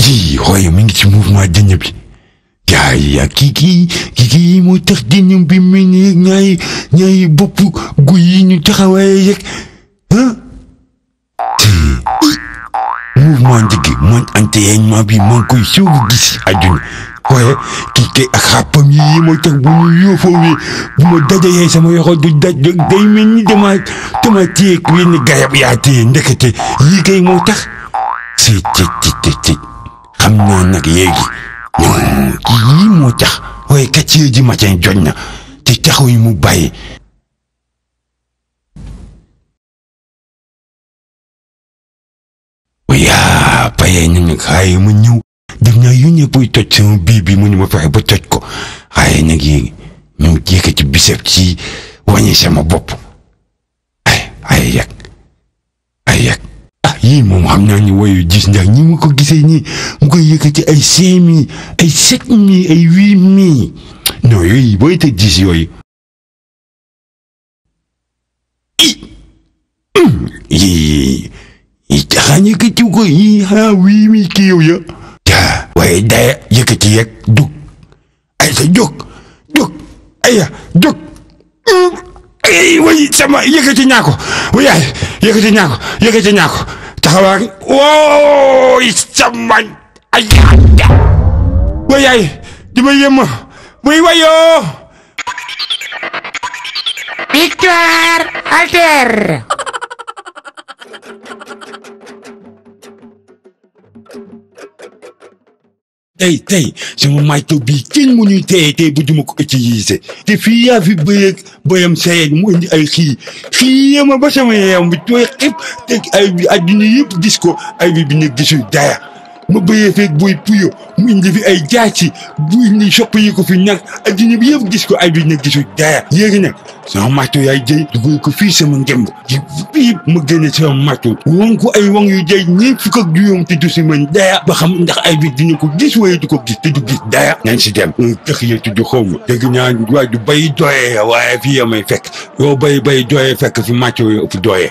ji xooye mi ngi ci mouvement jëññ bi yaa yaa kii kii kii kii mooy tax jëññam bi mel ni yeeg ñaay ñaay bopp guy yi ñu taxawaaye yeeg ah mouvement njëgg mooñ ante yeeg maa bi maa ngi koy soog a gis si àdduna waaye kii kay ak xàppam yi yi mooy tax bu ñu yóofoowee bu ma dajayee sama yoxo du daj day mel ni dama dama téye wenn garab yaa téye ndekete yii kay moo tax ci ci ci ci ci xam naa nag yéegi kii yii moo tax waaye kàccee ji matin joñ na te taxaw yi mu bàyyi yaa paye ñu ngi xaay ma ñëw def naa yu ñëpp buy toj sama bii bi mu ñu ma fexe ba toj ko waaye nag yi ñoom jékki ci bisab ci wàññi sama bopp ay ay yàgg ay yàgg ah yii moom xam naa ñu woyu gis ndax ñi ma ko gisee ñi mu koy yëkk ci ay cinq mille ay sept mille ay huit mille non yooyu booy te gis yooyu yii yi taxaan yëkkati ko yii xanaa wii mi kii yow ya taa waaye daya yëkkati yeg dug ay sa jóg jóg aya jóg ay way sama yëkkati ñaa ko wayaay yëkkati ñaa ko yëkkati ñaa ko taxawaa wooy sama ay wayaay di ma yëmma muy wayoo Victoire Alter tey tey sama mayto bii kenn mu ñuy téye tey bu duma ko utiliser te fii yaa fi bëyeeg bëyam seyeeg mu indi ay xii xii yema ba sama yaram bi tooy xib te ay adduna yëpp gis ko ay bi bi ne gisul daya ma bëyee feeg booy puyo mu indi fi ay jaaci buy ni sopp yi ko fi ñag addina bi yëpp gis ko ay du ñag gisu daya yéegi nag sama matto yaay jëy dugal ko fii sama ngemb ji biib ma génne sama matto won ko ay wang yu jëy ñeent fukk ak juróom te du si man daya ba xam ndax ay bi dina ko gis waaye du ko gis te du gis daya nañ si dem un tëx ya tudd xaw ma dégg naa waa ju bay doyee waaye fii ya may fekk yow bay bay doyee fekk fi matto yo ëpp doyee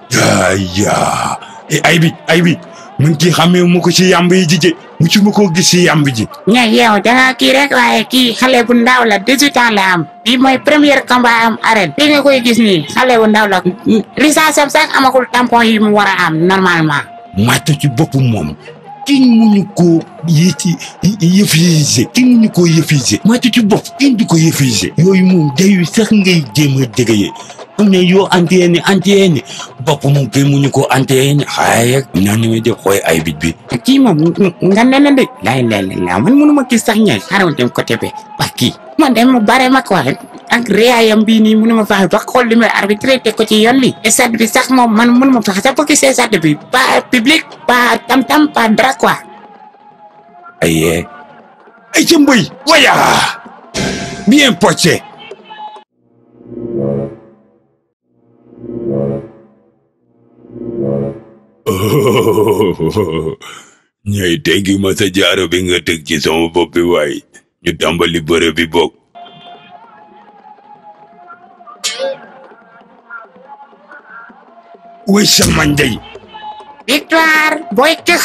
yaa ay bi ay bi man kii xamee mu ko ci yàmb yi jije mu ci ma koo gis ci yàmb ji. ña yow da ngaa kii rek waaye kii xale bu ndaw la 18 ans la am bii mooy premier combat am arène bi nga koy gis nii xale bu ndaw la licence am sax amagul tampon yi mu war a am normalement. màcc ci boppu moom kiñ muñu koo yi ci yëfise kiñ muñu koo yëfise màcc ci bopp kiñ du ko yëfise yooyu moom dayu sax ngay jéem a jegeye am na yoo anteeni anteeni bopp moom kiñ muñu koo anteeni xaaye naa ni ma def xooy ay bit bi kii moom nga ne la de laay laay la man mënuma gis sax ñaay xaaral dem côté bi waa kii man de mu bare ma ko waxee ak réyaayam bii nii mënuma faa ba xool li may arbitré te ko ci yoon li stade bi sax moom man mënuma faa sax bëgg see stade bi pas public pas tam tam pas dara quoi. ayee ay ca mboy waya bien pocce ñooy teggi ma sa jaaro bi nga teg ci sama bopp bi waay ñu tàmbali bëre bi bokk way sama ndey Victoire booy kes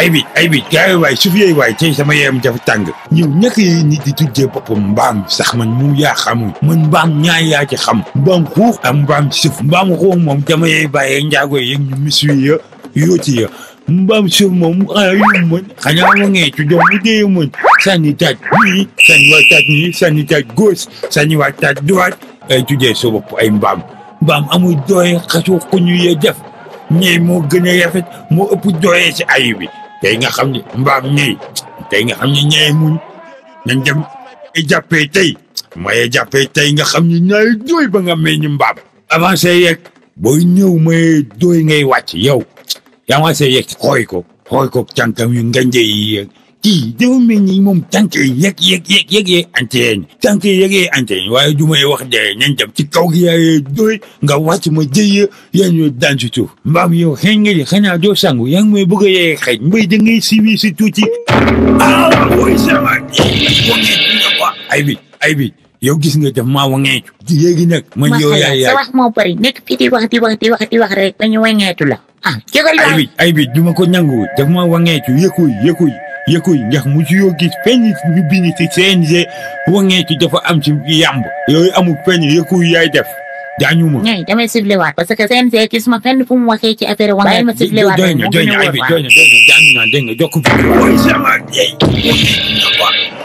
ay bi ay bi gars yi waay suuf yooyu waay tey sama yaram dafa tàng ñëw ñàkk yi nit di tuddee boppam mbaam sax man mu yaa xamul man mbaam ñaar yaa ci xam mbaam xuux ak mbaam suuf mbaam xuux moom dama yee bàyyee njaago yi ñu misuy ya yoo ci ya mbaam suuf moom mu xanaa yu mu mën xanaa mu ngee ci doom mu dee mën sànni taaj nii sànni waaj taaj nii sànni taaj góos sànni waaj taaj duwaaj ay tuddee sa bopp ay mbaam mbaam amul doye xasu ku ñu yee def ñey moo gën a rafet moo ëpp doye si ayu bi tey nga xam ne mbaam ñey tey nga xam ne ñey muñ nañ dem ay jàppee tey maye jàppee tey nga xam ne ñaay doy ba nga meññ mbaam avancé yeeg booy ñëw may dooy ngay wàcc yow yaa avancé yeeg xooy ko xooy ko tànkam yu nganje yi yeeg kii dafa mel ni moom tànk yi yeg yeg yeg yeg yee anteeñ tànk yi yeg yee anteeñ waaye du may wax dee nañ dem ci kaw gi yaayee dooy nga wàcc ma jëyee yaa ñu daan ci suuf mbaam yow xëy nga di xanaa doo sangu yaa ngi may bëgg a yee xëy mbay da ngay siwi si tuuti ah booy sama ay bi ay bi yow gis nga def maa waŋeetu. léegi nag man yow yaay yaay wax moo bari nekk fii di wax di wax di wax di wax rek ba ñu waŋeetu la. ah jégal la ay bi ay bi du ma ko nangu daf maa waŋeetu yëkkuy yëkkuy yëkkuy ndax mu ci yoo gis fenn ñu bind ci CNG waŋeetu dafa am ci yàmb. yooyu amul fenn yëkkuy yaay def. daañu ma ñooy damay sifflé waat parce que CNG gis ma fenn fu mu waxee ci affaire waŋeetu. bàyyi ma sifflé waat doy na doy na ay bi doy na doy na daañu naan dégg nga jokk.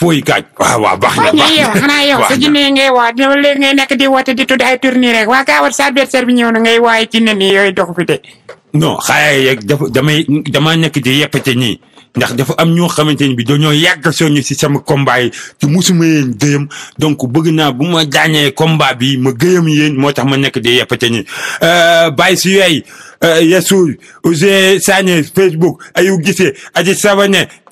fooy kaaj waaw waaw baax na waaw baax mais yow na xanaa yow baax sa na. jinne yi ngay waat ñoom léegi ngay nekk di woote di tudd ay tournée rek waa gaawal sa adversaire bi ñëw na ngay waaye jinne nii yooyu dox fi de non xaaya yeeg dafa damay damaa nekk di yeppate ñii ndax dafa am ñoo xamante ni bi dañoo yàgg soñu si sama combat yi te musuma yéen gëyam donc bëgg naa bu ma jaañee combat bi ma gëyam yéen moo tax ma nekk di yeppate ñi bàyyi si yooyu Yassou Ousseyn Sané Facebook ayu gisee aji sabane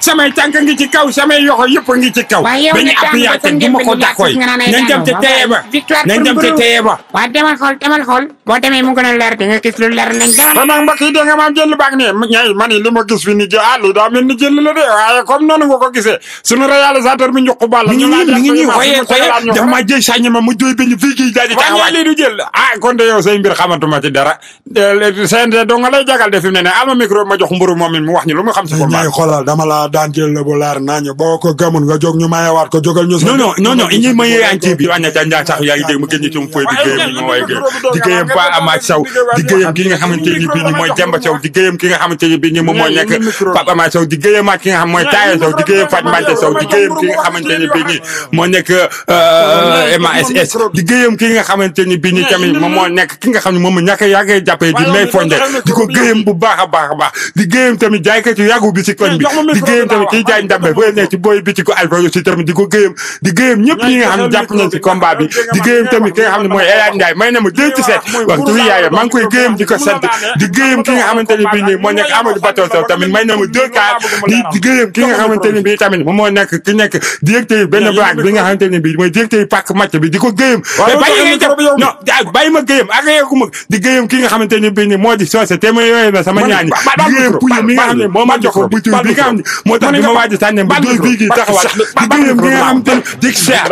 samay tànk ngi ci kaw samay yoxo yëpp ngi ci kaw. waaye yow dañuy nag appuyé daanu ba sa du ma ko ngémmiñ dàqooy. gi nga naan ay nañ dem ca daanu. teye ba. Victoire nañ pour dem ca Mbour. teye ba. waa demal xool demal xool boo demee mu gën a leer di nga gis lu leer nañ demal. ba mag mbokk yi dégg nga maam jël baax ne ñay ma ni li ma gis fi ni jë ah lii daa mel ni jël la de waaye comme noonu nga ko gisee suñu réalisateur bi njuq bàll mi ngi nii mi ngi nii waaye waaye daf maa jëy sàññi ma mu jooy benn fii kii daal di taxawaat. lii du jël ah kon de yow say mbir xamatuma ci dara CNG doo nga lay jagal de fi mu ne ne alma micro ma jox mburu moom it mu wax ñu lu mu xam si combat ñooy xoolal dama laa daan jël la bu laar naa ñu boo ko gëmul nga jóg ñu mayewaat ko jógal ñu non non non non ñi ma yee añ ci bi wàñña ca njaa sax yaa ngi dégg mu génn ci mu fooy di géeyam ñu waaye géeyam di géeyam Pa Amath Sow di géeyam ki nga xamante ni bii ni mooy Demba Sow di géeyam ki nga xamante ni bii ni moom mooy nekk Pape Amath Sow di géeyam ak ki nga xam mooy Taye Sow di géeyam Fatou Mbacke Sow di géeyam ki nga xamante ni bii ni moo nekk MASS euh, di gëyam ki nga xamante ni bi ni tamit moom moo nekk ki nga xam ne moom ñàkk yàggee jàppee di may fonde di ko gëyam bu baax a baax a baax di gëyam tamit jaaykatu yàggu bi si koñ bi di gëyam tamit kiy jaay ndambe bu ne ci booy bi ci ko alfa aussi tamit di ko gëyam di gëyam ñëpp ñi nga xam ne jàpp nañ si combat bi di gëyam tamit ki nga xam ne mooy Elane Ndiaye may na ma deux ci seet wax dëgg yàlla maa ngi koy gëyam di ko sant di gëyam ki nga xamante ni bi ni moo nekk Amadou Bato Sow tamit may na ma deux cas di gëyam ki nga xamante ni bi tamit moom moo nekk ki nekk directeur yi benn blague bi nga xamante ne bii mooy directeur yi pàcc match bi di ko gëyam. waaw bàyyi ngay jàpp non bàyyi ma gëyam ak yeeku ma di gëyam ki nga xamante ne bii ni moo di soose te ma yooyee na sama ñaani. di gëyam puy mi nga xam ne moo ma jox ko butu bi nga xam ne moo tax bi ma waaj a sànni ba dóor bii gi taxawaat di gëyam ki nga xamante ne di seer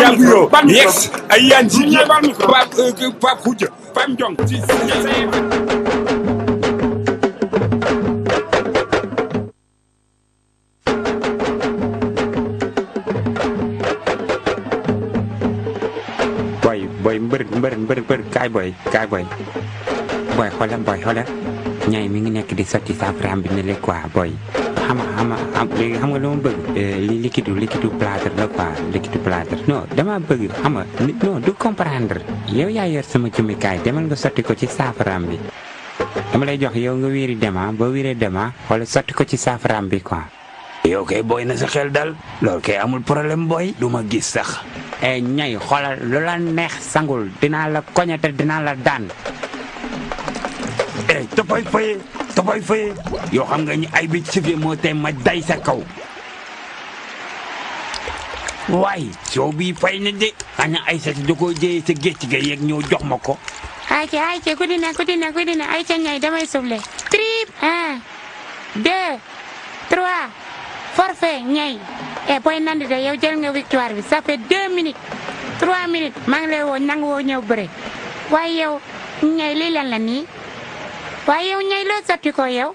jàpp yoo yegg ay yan si ñëpp Pape Khoudia Pape Ndiong si si boy boy mbër mbër mbër mbër kaay boy kaay boy boy xoolal boy xoolal ñaay mi ngi nekk di sotti saafaraam bi ne le quoi boy xam xam xam léegi xam nga lu ma bëgg li liquide liquide plâtre la quoi liquide plâtre non dama bëgg xam nga non du comprendre yow yaa yor sama jumikaay demal nga sotti ko ci saafaraam bi dama lay jox yow nga wiiri dema ba wiiree dema wala sotti ko ci saafaraam bi quoi. yow kay booy na sa xel dal loolu kay amul problème booy du ma gis sax. Eh, ñay xoolal lu la neex sangul dinaa la koñete dinaa la daan. eh toppay fëye toppay fëye yow xam nga ñi ay bi ci moo tey ma day sa kaw. waaye soo bii fay na de ana ay sa da koo jëyee sa géej gi yeeg ñëw jox ma ko. ayca ayca guddi na guddi na guddi na ayca ñay damay soufflé trip un deux trois forfait ñay e eh, booy nandi de yow jël nga victoire bi ça fait deux minutes trois minutes maa ngi lay woo nangu woo ñëw bëre waaye yow ñay lii lan la nii waaye yow ñay loo sotti ko yow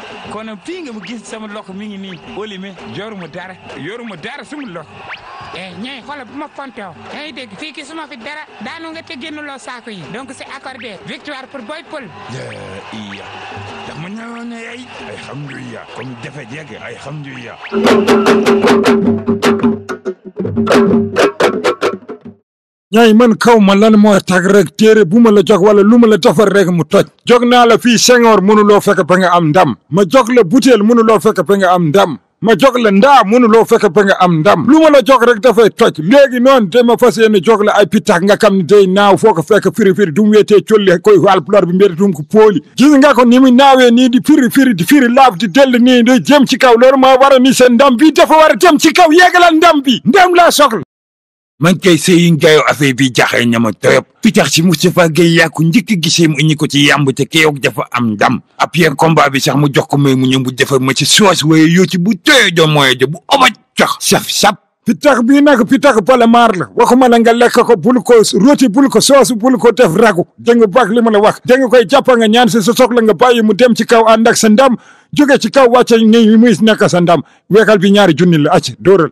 kon nag fii nga mu gis sama loxo mi ngi nii oli mi yoruma dara yoruma dara sama loxo eh ñay xoolal bu ma fontew yaa ngi dégg fii gisuma fi dara daanu nga te génnuloo saako yi donc c'est accordé victoire pour Boy Paul iya dama ñëwoon ne ay alhamdulilah comme jafe jege alhamdulilah ñooy man kaw ma lan moo tax rek téere bu ma la jox wala lu ma la defar rek mu toj jog naa la fii sengoor mënuloo fekk ba nga am ndam ma jox la butéel mënuloo fekk ba nga am ndam ma jox la ndaa mënuloo fekk ba nga am ndam lu ma la jox rek dafay toj léegi noonu te ma fas yéene jox la ay pitax nga xam ne day naaw foo ko fekk firi firi du mu weetee colli koy waal pulaar bi mbiri dum ko pooli gis nga ko ni mu naawee nii di firi firi di firi laaf di dell nii di jëm ci kaw loolu moo war a ni seen ndam bi dafa war a jëm ci kaw yéegalal ndam bi ndam laa soxla man kay sëy njaayo affaire bi jaaxee ñama toyop pitax ci Moustapha Gueye yaa ko njëkk gisee mu indi ko ci yàmb te keyoog dafa am ndam après combat bi sax mu jox ko may mu ñëw mu defar ma ci soos waaye yoo ci bu tooyoo joo mooyoo jo bu oma jox saf sap pitax bii nag pitax palamaar la waxuma la nga lekk ko bul ko roti bul ko soosu bul ko def ragu dégg nga baax li ma la wax dégg nga koy jàppa nga ñaan si sa soxla nga bàyyi mu dem ci kaw ànd ak sa ndam jóge ci kaw wàcce ni muy nekk sa ndam weekal bi ñaari junni la acc dóoral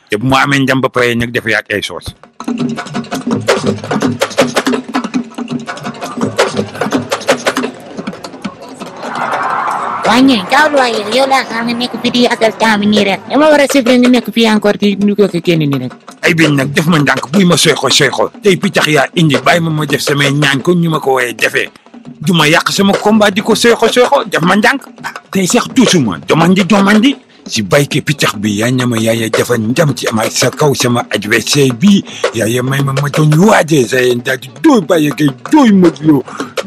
te bu mu amee njam ba pare nag dafay ak ay soos waaye ñun jaawul waaye yéen yow laa xam nga nekk fi di àggal temps bi nii rek dama war a suivre nga nekk fii encore di ñu ko génn nii rek. ay biñ nag def ma ndànk buy ma soy xo soy xo tey piccax yaa indi bàyyi ma ma def samay ñaañ ko ñu ma ko wooyee defee du ma yàq sama combat di ko soy xo soy xo def ma ndànk tey sax tuusuma domandi domandi ci bayke pitax bi ya ñama ya ya jafa ndam ci ama sa kaw sama adversaire bi ya ya may ma ma doon waaje say daal di dooy bàyyi kay dooy modlo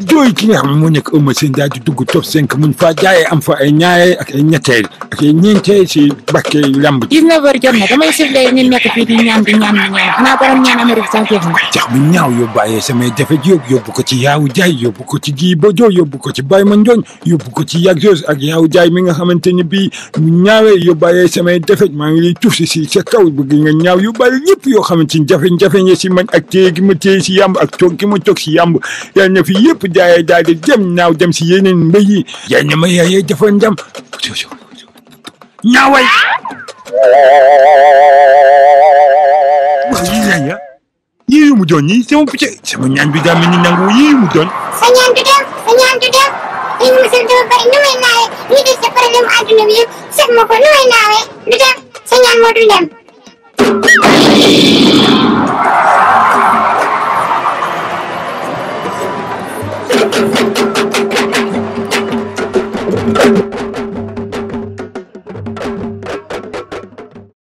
dooy ki nga xam moo nekk ëmb seen daal di dugg top 5 mun faa jaayee am fa ay ñaareel ak ay ñetteel ak ay ñeenteel si bakke lamb ji 19 heures jot na damay sifle ñu nekk fii di ñaan di ñaan di ñaan xanaa borom ñaan Amérique sax jeex na jax bi ñaaw yóbbaayee samay jafe yóbbu yóbbu ko ci yaawu jaay yóbbu ko ci gii bojo yóbbu ko ci bay ma njoñ yóbbu ko ci yàgg jos ak yaaw jaay mi nga xamante ni bii mu ñaawee yóbbaale samay defet maa ngi lay tuuf si si sa kaw bëgg nga ñaaw yóbbaale ñëpp yoo xamante ni jafe-jafe ñe si man ak téye gi ma téye si yàmb ak toog gi ma toog si yàmb yal na fi yëpp jaayee daal di dem naaw dem si yeneen mbéy yi jaay na ma yaayee dafa njam ñaaway waaw yi yaaya yii yu mu jooñ ñii sama picc sama ñaan bi jàmm ñi nangu yii yu mu jooñ sa ñaan du dem sa ñaan du dem li mu musal doo bari nu may naawee ñu def sa problème àdduna bi yëpp sëf ma ko nu may naawee du dem sa ñaan moo du dem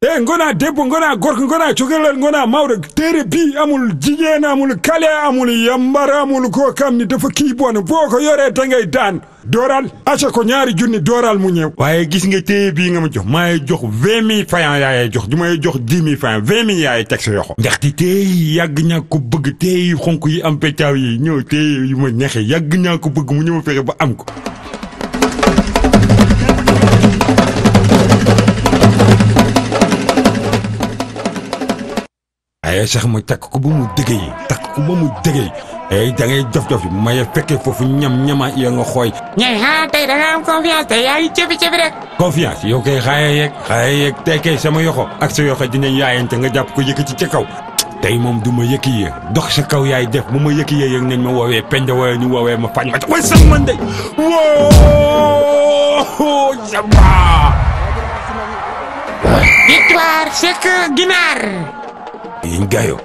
e ngonaa debbo ngonaa gorko ngonaa cukalel ngonaa mawɗo tere bi amul jigéen amul kale amul yambar amul ko kam ni dafa kii bon boo ko yoree da ngay daan dooral aca ko ñaari junni dooral mu ñëw waaye gis nga téye bii nga ma jox maay jox vingt mille francs yaayee jox du may jox dix mille francs vingt mille yaayee teg sa yoxo ndaxte téye yi yàgg ñaa ko bëgg téye yi xonk yi am petaaw yi ñëw téye yu ma neexe yàgg ñaa ko bëgg mu ñëw fexe ba am ko ay sax mu takk ko bu mu dëgëy takk ko ba mu dëgëy ay da ngay jof jof maye fekke foofu ñam ñama ya nga xooy ñay xaa tey da nga am confiance tey yaa ngi cëfi cëfi rek confiance yow kay xaaya yeeg xaaya yeeg tey kay sama yoxo ak sa yoxo dinañ yaayante nga jàpp ko yëkkati ca kaw tey moom du ma yëkki yee dox sa kaw yaay def bu ma yëkki yee yëg nañ ma woowee penja wala ñu woowee ma fañ ma way sax man de woo yamba victoire c'est que ginaar yiñ gayo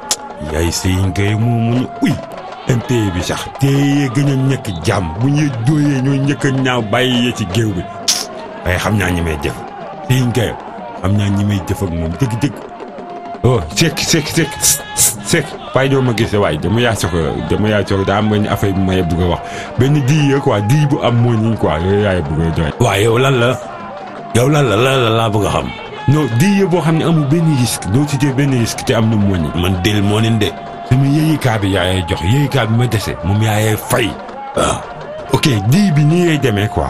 yaay sa yiñ gayo moo mun a uy impayé bi sax téye gën a ñekk jàmm bu ñuy dóoyee ñoo njëkk a ñaaw bàyyi yee ci géew bi waaye xam naa ñi may jëf sa yiñ gayo xam naa ñi may jëf ak moom dëgg-dëgg oh sekk sekk sekk sekk waaye doo ma gise waaye dama yaa soxla dama yaa soxla daa am benn affaire bu ma yeb bëgg a wax benn dii yee quoi dii bu am moo ñu quoi yooyu yaa yeb bëgg a joxe. waaw yow lan la yow lan la lan la laa bëgg a xam non dii yee boo xam ne amul benn risque doo ci jël benn risque te am na moo ñu. man del moo nin de sama yéyukaay bi yaa yee jox yéyukaay bi ma dese moom yaa yee fay. waaw ok dii bi nii lay demee quoi.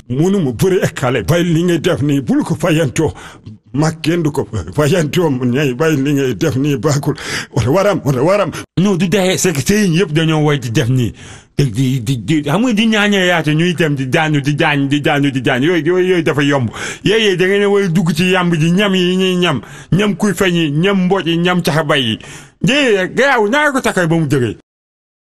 mënuma bëri ak xale bàyyi li ngay def nii bul ko fayantoo mag kenn du ko fayantoo mu ñay bàyyi li ngay def nii baaxul wala waram wala waram non di dexee c'est que sëriñ yëpp dañoo way di def nii te di di di xam nga di ñaañee yaate ñuy dem di daanu di daañ di daanu di daañ yooyu yooyu yooyu dafa yomb yooyu da ngeen a war a dugg ci yàmb ji ñam yi ñuy ñam ñam kuy feñ yi ñam mbooj yi ñam caxabay yi jéyee gaaw naa ko takkay ba mu jógee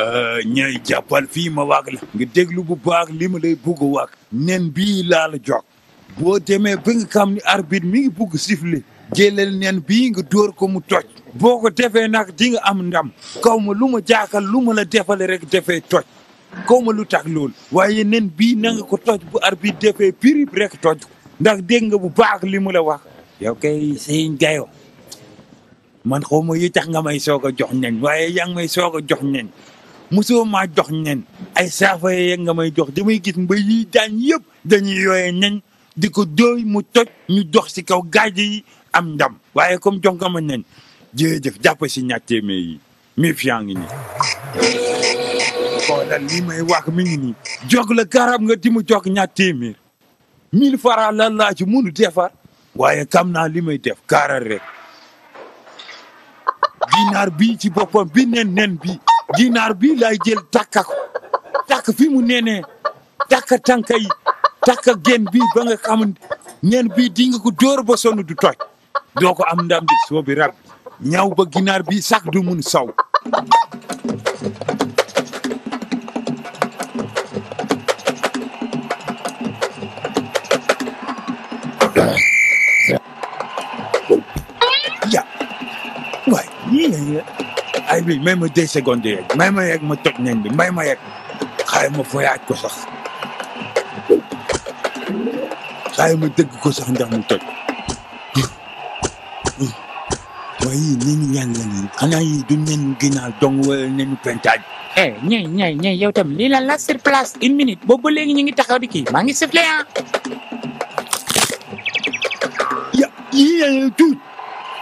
Euh, ñay jàppal fii ma waag la nga déglu bu baax li ma lay bugg a waag nen bii laa la jox boo demee ba nga xam ni arbitre mi ngi bugg siffler jëlal nen bii nga dóor ko mu toj boo ko defee nag di nga am ndam kaw ma lu ma jaakal lu ma la defale rek defee toj kaw ma lu tax loolu waaye nen bii na nga ko toj bu arbitre defee pirip rek toj ko ndax dégg nga bu baax li mu la wax yow kay sëñ gayo man xaw ma yi tax nga may soog a jox nen waaye yaa ngi may soog a jox nen mosoo maa jox nen ay saafa yeeg nga may jox damay gis mbay yi daan yëpp dañuy yooyee nen di ko dóoy mu toj ñu dox si kaw gaaj yi am ndam waaye comme jox nga ma nen jërëjëf jàpp si ñaar téeméer yi méf yaa ngi nii xoolal li may wax mi ngi nii jog la garab nga di mu jog ñaar téeméer mille francs lan laa ci mënu defar waaye kam naa li may def kaaral rek ginaar bii ci boppam bi nen nen bi ginaar bi lay jël takka ko takk fi mu nenee takka tànka yi takka gen bi ba nga xam nen bi di nga ko dóor ba sonn du toj doo ko am ndam bi soo bi rab ñaw ba ginaar bi sax du mun saw ya waay ñii lañ la ay bi may ma deux secondes yeeg may ma yeeg ma toj nañ bi may ma yeeg xaay ma foyaaj ko sax xaay ma dëgg ko sax ndax mu toj waaye yii nee ñu ñaan lan yi xanaa yii duñ leen ginaar dong wala nee ñu pentaaj eh ñay ñay ñay yow tam lii la la sur place une minute boobu ba léegi ñu ngi taxaw di kii maa ngi sifflé ah ya yii la tuut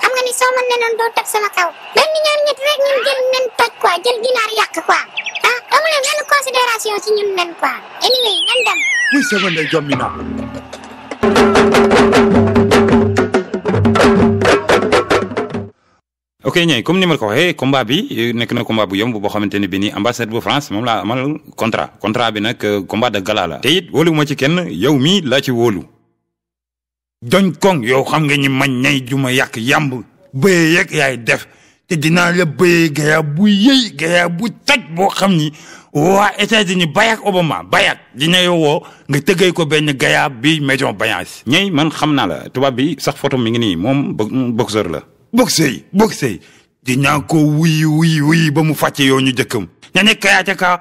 xam nga ni soo ma nenoon doo teg sama kaw benn ñaar ñett rek ñun jël nen toj quoi jël ginaar yàq quoi ah amu leen benn considération ci ñun nen quoi anyway nan dem muy sama ndey jommi naa ok ñooy comme ni ma la ko waxee combat bi eh, nekk na combat bu yomb boo xamante ni bi nii ambassade bu France moom laa amal contrat contrat bi nag eh, combat de gala la te it wóolu ma ci kenn yow mii laa ci wóolu joñ koŋ yow xam nga ñi mañ ñay juma yàq yàmb bëyee yeeg yaay def te dinaa la bëyee gaya bu yëy gaya bu taj boo xam ni waa États-Unis Barack Obama Barack dina yowoo nga tëggee ko benn gaya bi maison Bayance. ñey man xam naa la tubaab bi sax photo mi ngi nii moom boxeur la. boxeur boxeur dinaa ko wuy wuy wuy ba mu fàcce yow ñu jëkkam. ña ne kayaate ka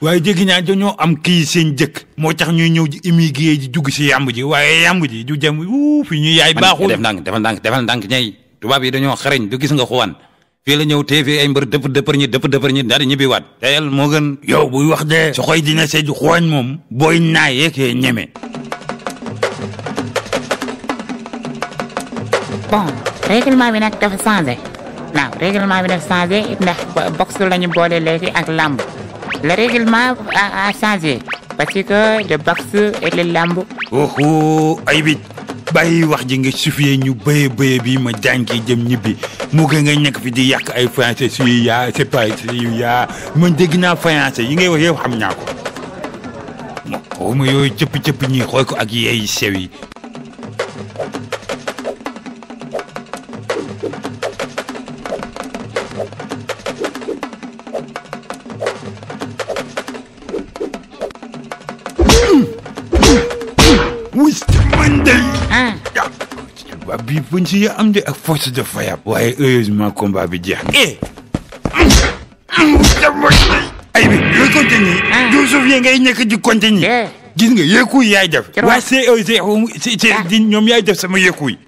waaye jéggi ñaa dañoo am kii seen jëkk moo tax ñuy ñëw ji immigré ji dugg si yàmb ji waaye yàmb ji du jëm wuu fi ñuy yaay baaxul def ndànk defal ndànk defal ndànk ñay tubaab yi dañoo xarañ du gis nga xuwaan fii la ñëw tee fii ay mbër dëpp dëppar ñi dëpp dëppar ñi daal di ñibbi waat teyal moo gën yow buy wax de su xoy dina seej xuwaañ moom booy naa yeekee ñeme bon règlement bi nag dafa changé waaw règlement bi daf changé ndax boxe la ñu boole léegi ak lamb le règlement a a changé parce que le boxe et le lamb oho ay bi bàyyi wax ji nga sufiyee ñu bëye bëye bi ma jàngi jëm ñibbi mu gën nga nekk fi di yàq ay français suyu yaa c'est pas suyu yaa man dégg naa français yi ngay wax yow xam naa ko mo xaw ma yooyu cëpp-cëpp ñi xool ko ak yeey sew yi wuy man de waa bii buñ ci am de ak force de fayab waaye heureusement combat bi jeex na ay bi yooyu compté ñi ah. du suuf yi ngay ñëkk di compté ñi eh. gis nga yëkku yi yaay def waa c o c ah. di ñoom yaay def sama yëkku yi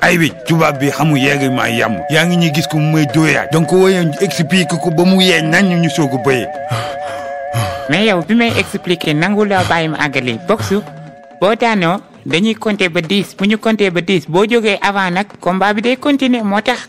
ay bi tubaab bi xamu yeegi maa yàmm yaa ngi ñuy gis ko mu may dóoyaat donc wooye expliqué ko ba mu yee nañ ñu soog a bëyee mais yow bi may expliqué nangu laa bàyyi ma àggali boxu boo daanoo dañuy compter ba 10 bu ñu compter ba 10 boo jógee avant nag combat bi day continuer moo tax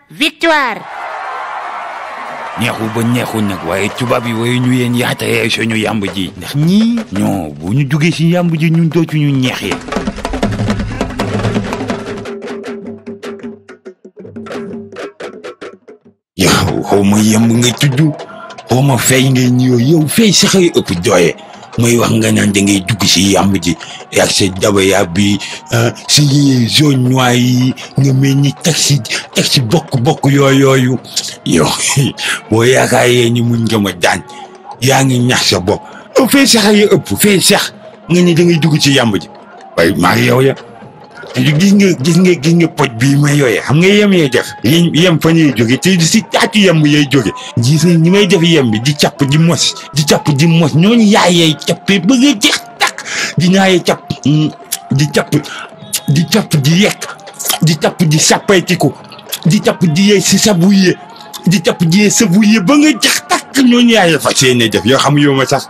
victoire ñeexu ba ñeexuñ nag waaye tubaab yi waaye ñu yeen yaata yaay suñu yàmb ji ndax ñii ñoo bu ñu jógee si yàmb ji ñun dootu ñu ñeex yi yow xaw ma yemb nga tudd xaw ma fay ngay ñëw yow fay sax ay ëpp jooye mooy wax nga naan da ngay dugg si yàmb ji ak sa dabaya bi ah, si zone noire yi nga mel ni taxi taxi bokk bokk yooyu yooyu yow boo yaakaar yee ni mun nga ma daan yaa ngi ñax sa bopp fee sax a ëpp fee sax nga ni da ngay dugg ci yàmb ji waaye maa yow ya gis nga gis nga gis nga poj bii may yooyee xam nga yem yee def yi yem fa ñuy jóge te si taatu yem yay jóge gis nga ñi may def yem bi di capp di mos di capp di mos ñooñu yaay yay cappee bëgg a jeex takk di ñaayee capp di capp di capp di yekk di capp di sàppaytiku di capp di yey si sabu yee di capp di yey sabu yee ba nga jeex takk ñooñu yaay fa seen def yoo xam yow ma sax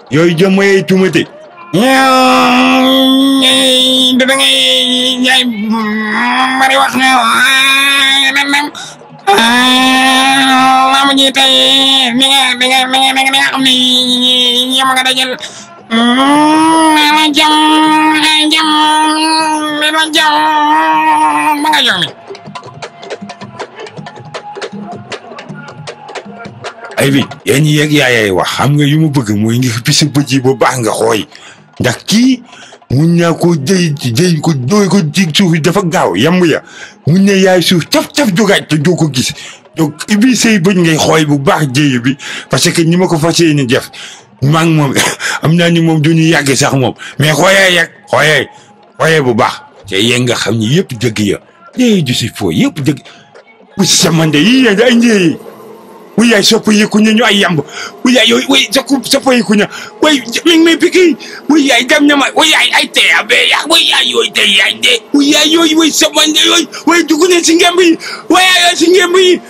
yooyu jëmm yooyu tuumate. da ngay jaay bari wax na maa ma ji tey mi nga mi nga mi nga mi nga xam ne yéen a nga dajal maa ma jam jam mi ma jam ma nga jom ay bi yéen ñi yeeg yaayay wax xam nga yu mu bëgg mooy ngi xippi sa bët yi bu baax nga xooy ndax kii mun naa koo jëy jëy ko dooy ko ci suuf yi dafa gaaw yamb ya mun ne yaay suuf caf caf jógaaj te doo ko gis donc ibi say bëñ ngay xooy bu baax jëy bi parce que ni ma ko fas yéene def maa ngi moom am naa ni moom du ñu yàgg sax moom mais xooyaay yàgg xooyaay waaye bu baax te yéen nga xam ni yëpp dëgg ya tey ju si foo yëpp dëgg bu si samande yi yéen ay njéeyi bu yaay soppa yëkku ña ñu ay yamb bu yaay yooyu way sokku soppa yëkku ña way mi ngi may piki bu yaay dem na ma bu yaay ay tey a bee yaa bu yaay yooyu tey yaay de bu yaay yooyu way samande yooyu way dugg na si ngemb yi way yooyu si ngemb yi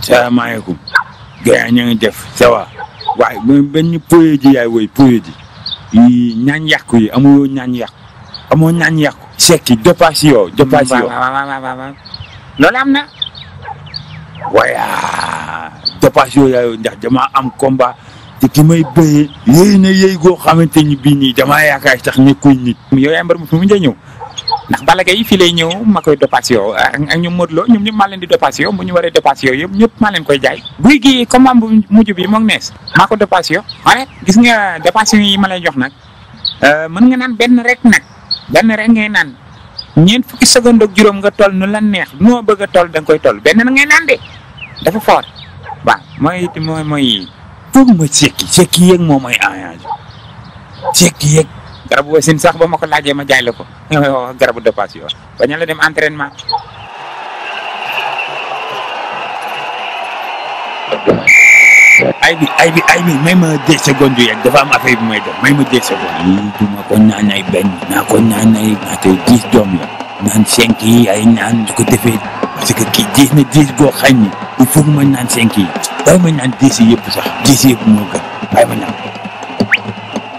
salaamaaleykum gars yi ñoo ngi def ça va waaye ba benn poye ji yaay woy poye ji yi ñaan yàqu yi amuloo ñaan yàqu amoo ñaan yàqu sekki dépasse yoo dépasse yoo loolu am na waaye dépasse yoo yaay ndax dama am combat te ki may bëyee yëy na yëy goo xamante ni bii nii damaa yaakaar sax ne kuy nit. yow yaa mbar mu fi mu njëkk ñëw ndax Balla Gaye fii lay ñëw ma koy dopaas yow ak ñoom Modou Lo ñoom ñëpp maa leen di dopaas yow bu ñu waree dopaas yow yëpp ñëpp maa leen koy jaay. guy gi commande bu mujj bi moom nees maa ko dopaas yow. waaye gis nga dopaas yi ma lay jox nag euh, mën nga naan benn rek nag benn rek ngay naan ñeent fukki seconde ak juróom nga toll nu la neex noo bëgg a toll da koy toll benn ngay naan de dafa fort waaw mooy mooy mooy tuub ma sekki sekki yéeg moo mooy enrangé sekki yéeg garabu wasin sax ba ma ko laajee ma jaay la ko garabu dépasse yoo baña la dem entraînement ay bi ay bi ay bi may ma deux secondes yu yegg dafa am affaire bi may def may ma deux secondes yi du ma ko naan ay benn naa ko naan ay naate dix doom la naan cinq yi ay naan su ko defee parce que kii dix na dix goo xañ ni il faut que ma naan cinq yi bàyyi ma naan dix yi yëpp sax dix yi yëpp moo gën bàyyi ma naan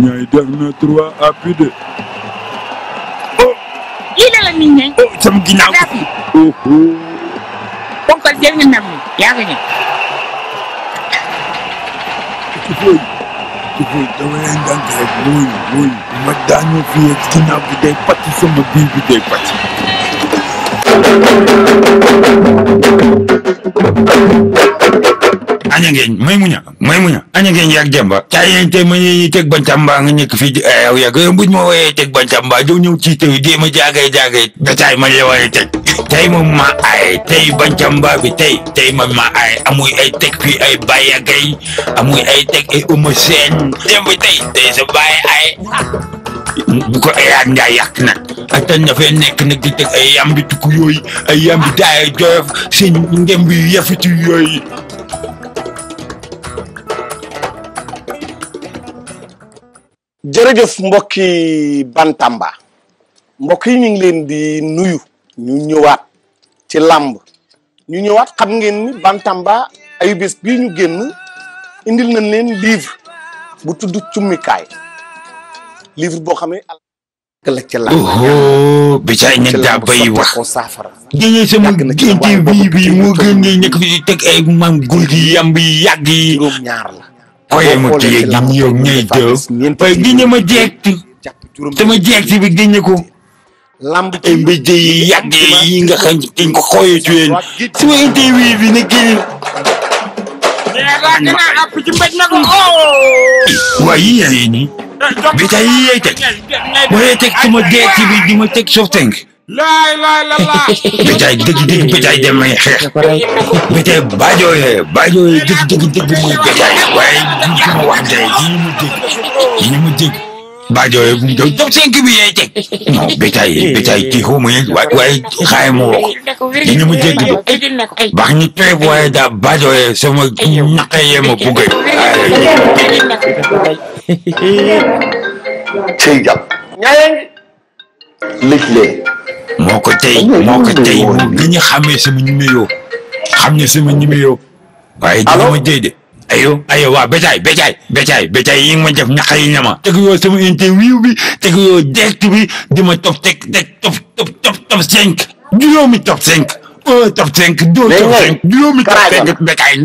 ñay def na trois appuis de. oh. lii la la nit ñi. oh cam ginnaaw. oh oh. ponkal jël nga ndam yaa ngi ñëw. Tufoy Tufoy dama leen daan rek mooy mooy ma daanu fii ak ginnaaw bi day pàcc sama biir bi day pàcc. aña ngeeñ may muña may mu ña aña ngeen yàgg jàmba caa yéen tey ma ñuy teg bañ tàmbaa nga ñëkk fii eh, yow yàgg yow buñ ma wooyee teg bañ tàmbaa jow ñëw ci tey dee ma jaagay jaagay da caay ma lay waaye teg tey moom ma ay tey bañ tàmbaa bi tey tey ma ma ay amuy ay teg fii ay bàyyi ak ay amuy ay teg ay uma seen démb tey tey sa bàyyi ay bu ko ayaat ngaa yàq nag attan na fee nekk nag di teg ay yam bi tukku yooyu ay yam bi daaya joyof seen ngem bi yafiti yooyu jërëjëf mbokki Bantamba mbokk yi ñu ngi leen di nuyu ñu ñëwaat ci làmb ñu ñëwaat xam ngeen ni Bantamba ayu bés bii ñu génn indil nañ leen livre bu tudd cummikaay livre boo xam ne la ca laal oho bi ca ña daa bay wax ko saafara géejee sama Yàgg na ci géej waaye boobu bii bii kii moo gën ngay nekk fi di teg ay maam góor gi yàmb yi yàgg yi juróom ñaar la koye ma téye gi ñëw ñëy jëw waaye génne ma jeeg jàpp juróom sama jeeg si bi génne ko lamb ay mbëjj yi yàgg yi nga xam ne dañ ko xooyee ci yéen sama interview bi na génne mais daa gën a àpp ci mbéj na ko oh. waaye yi yaa ngi nii bi tey yii yay teg boo yee teg su ma dee ci bi di ma teg suuf tënk laay laay la laa bi tey dëgg dëgg bi tey dem may xeex bi tey baajoo yee baajoo yee dëgg dëgg dëgg mooy bi tey waaye ñu ci ma wax tey yi ñu ma dégg yi ñu ma dégg baajoo yee bu mu doon suuf tënk bi yay teg non bi tey bi tey ci xaw ma yéen waaye waaye xaay ma woo ko yi ñu ma dégg du baax ñu tooy waaye daa baajoo yee sama ñaqee yee ma buggee cey jàpp. ñaareel ngi. lëj leen. moo ko tey moo ko tey moo gën a xamee sama numéro xam ne sama numéro. waaye dina ma jëy de. ayo ayo waa bétaay bétaay bétaay bétaay yi nga ma def ñax yi ñama teg yoo sama interview bi teg yoo direct bi di ma top teg teg top top top top cinq juróomi top cinq un top cinq deux top cinq juróomi top cinq bétaay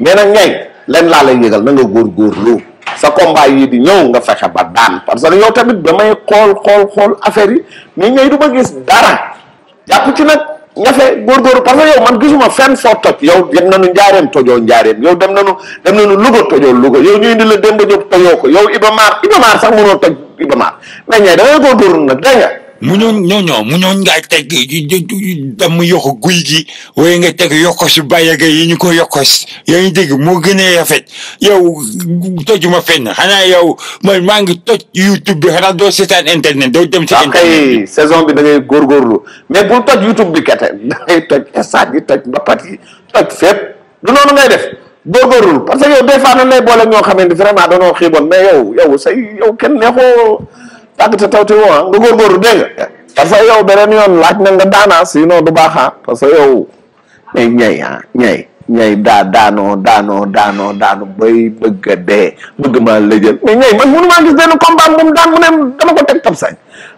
mais nag ñay leen laa lay yëgal na nga góorgóorlu sa combat yi di ñëw nga fexe ba daan parce que yow tamit damay xool xool xool affaire yi mais ñay du ma gis dara jàpp ci nag ñafe góorgóorlu parce que yow man gisuma fenn foo toj yow dem nañu njaareem tojoo njaareem yow dem nañu dem nañu Louga tojoo Louga yow ñu indi la Demba Diop tojoo ko yow Iba Mar Iba Mar sax mënoo toj Iba Mar mais ñay da ngay góorgóorlu nag dégg nga mu ñoo ñoo ñoo mu ñoo ngaay teg dam yokk guy gi waaye nga teg yokkos bàyyaga yi ñu ko yokkos yaa ngi dégg moo gën a rafet yow tojuma fenn xanaa yow man maa ngi toj YouTube bi xanaa doo seetaan internet doo dem si ah, internet bi saison bi da ngay góorgóorlu mais bul toj YouTube bi kete da ngay toj stade yi toj mbapat yi toj fépp du noonu ngay def góorgóorlu parce que yow des fois nan lay boole ñoo xamante ni vraiment danoo xiiboon mais yow yow say yow kenn neexoo tàgg te taw te woo ah nga góorgóorlu dégg nga parce que yow beneen yoon laaj na nga daanaa sinon du baax ah parce que yow mais ñay ah ñay ñay daa daanoo daanoo daanoo daanu bay bëgg a dee bëgg maa lëjël mais ñay man mënu maa gis benn combat bu mu daan mu ne dama ko teg tab sañ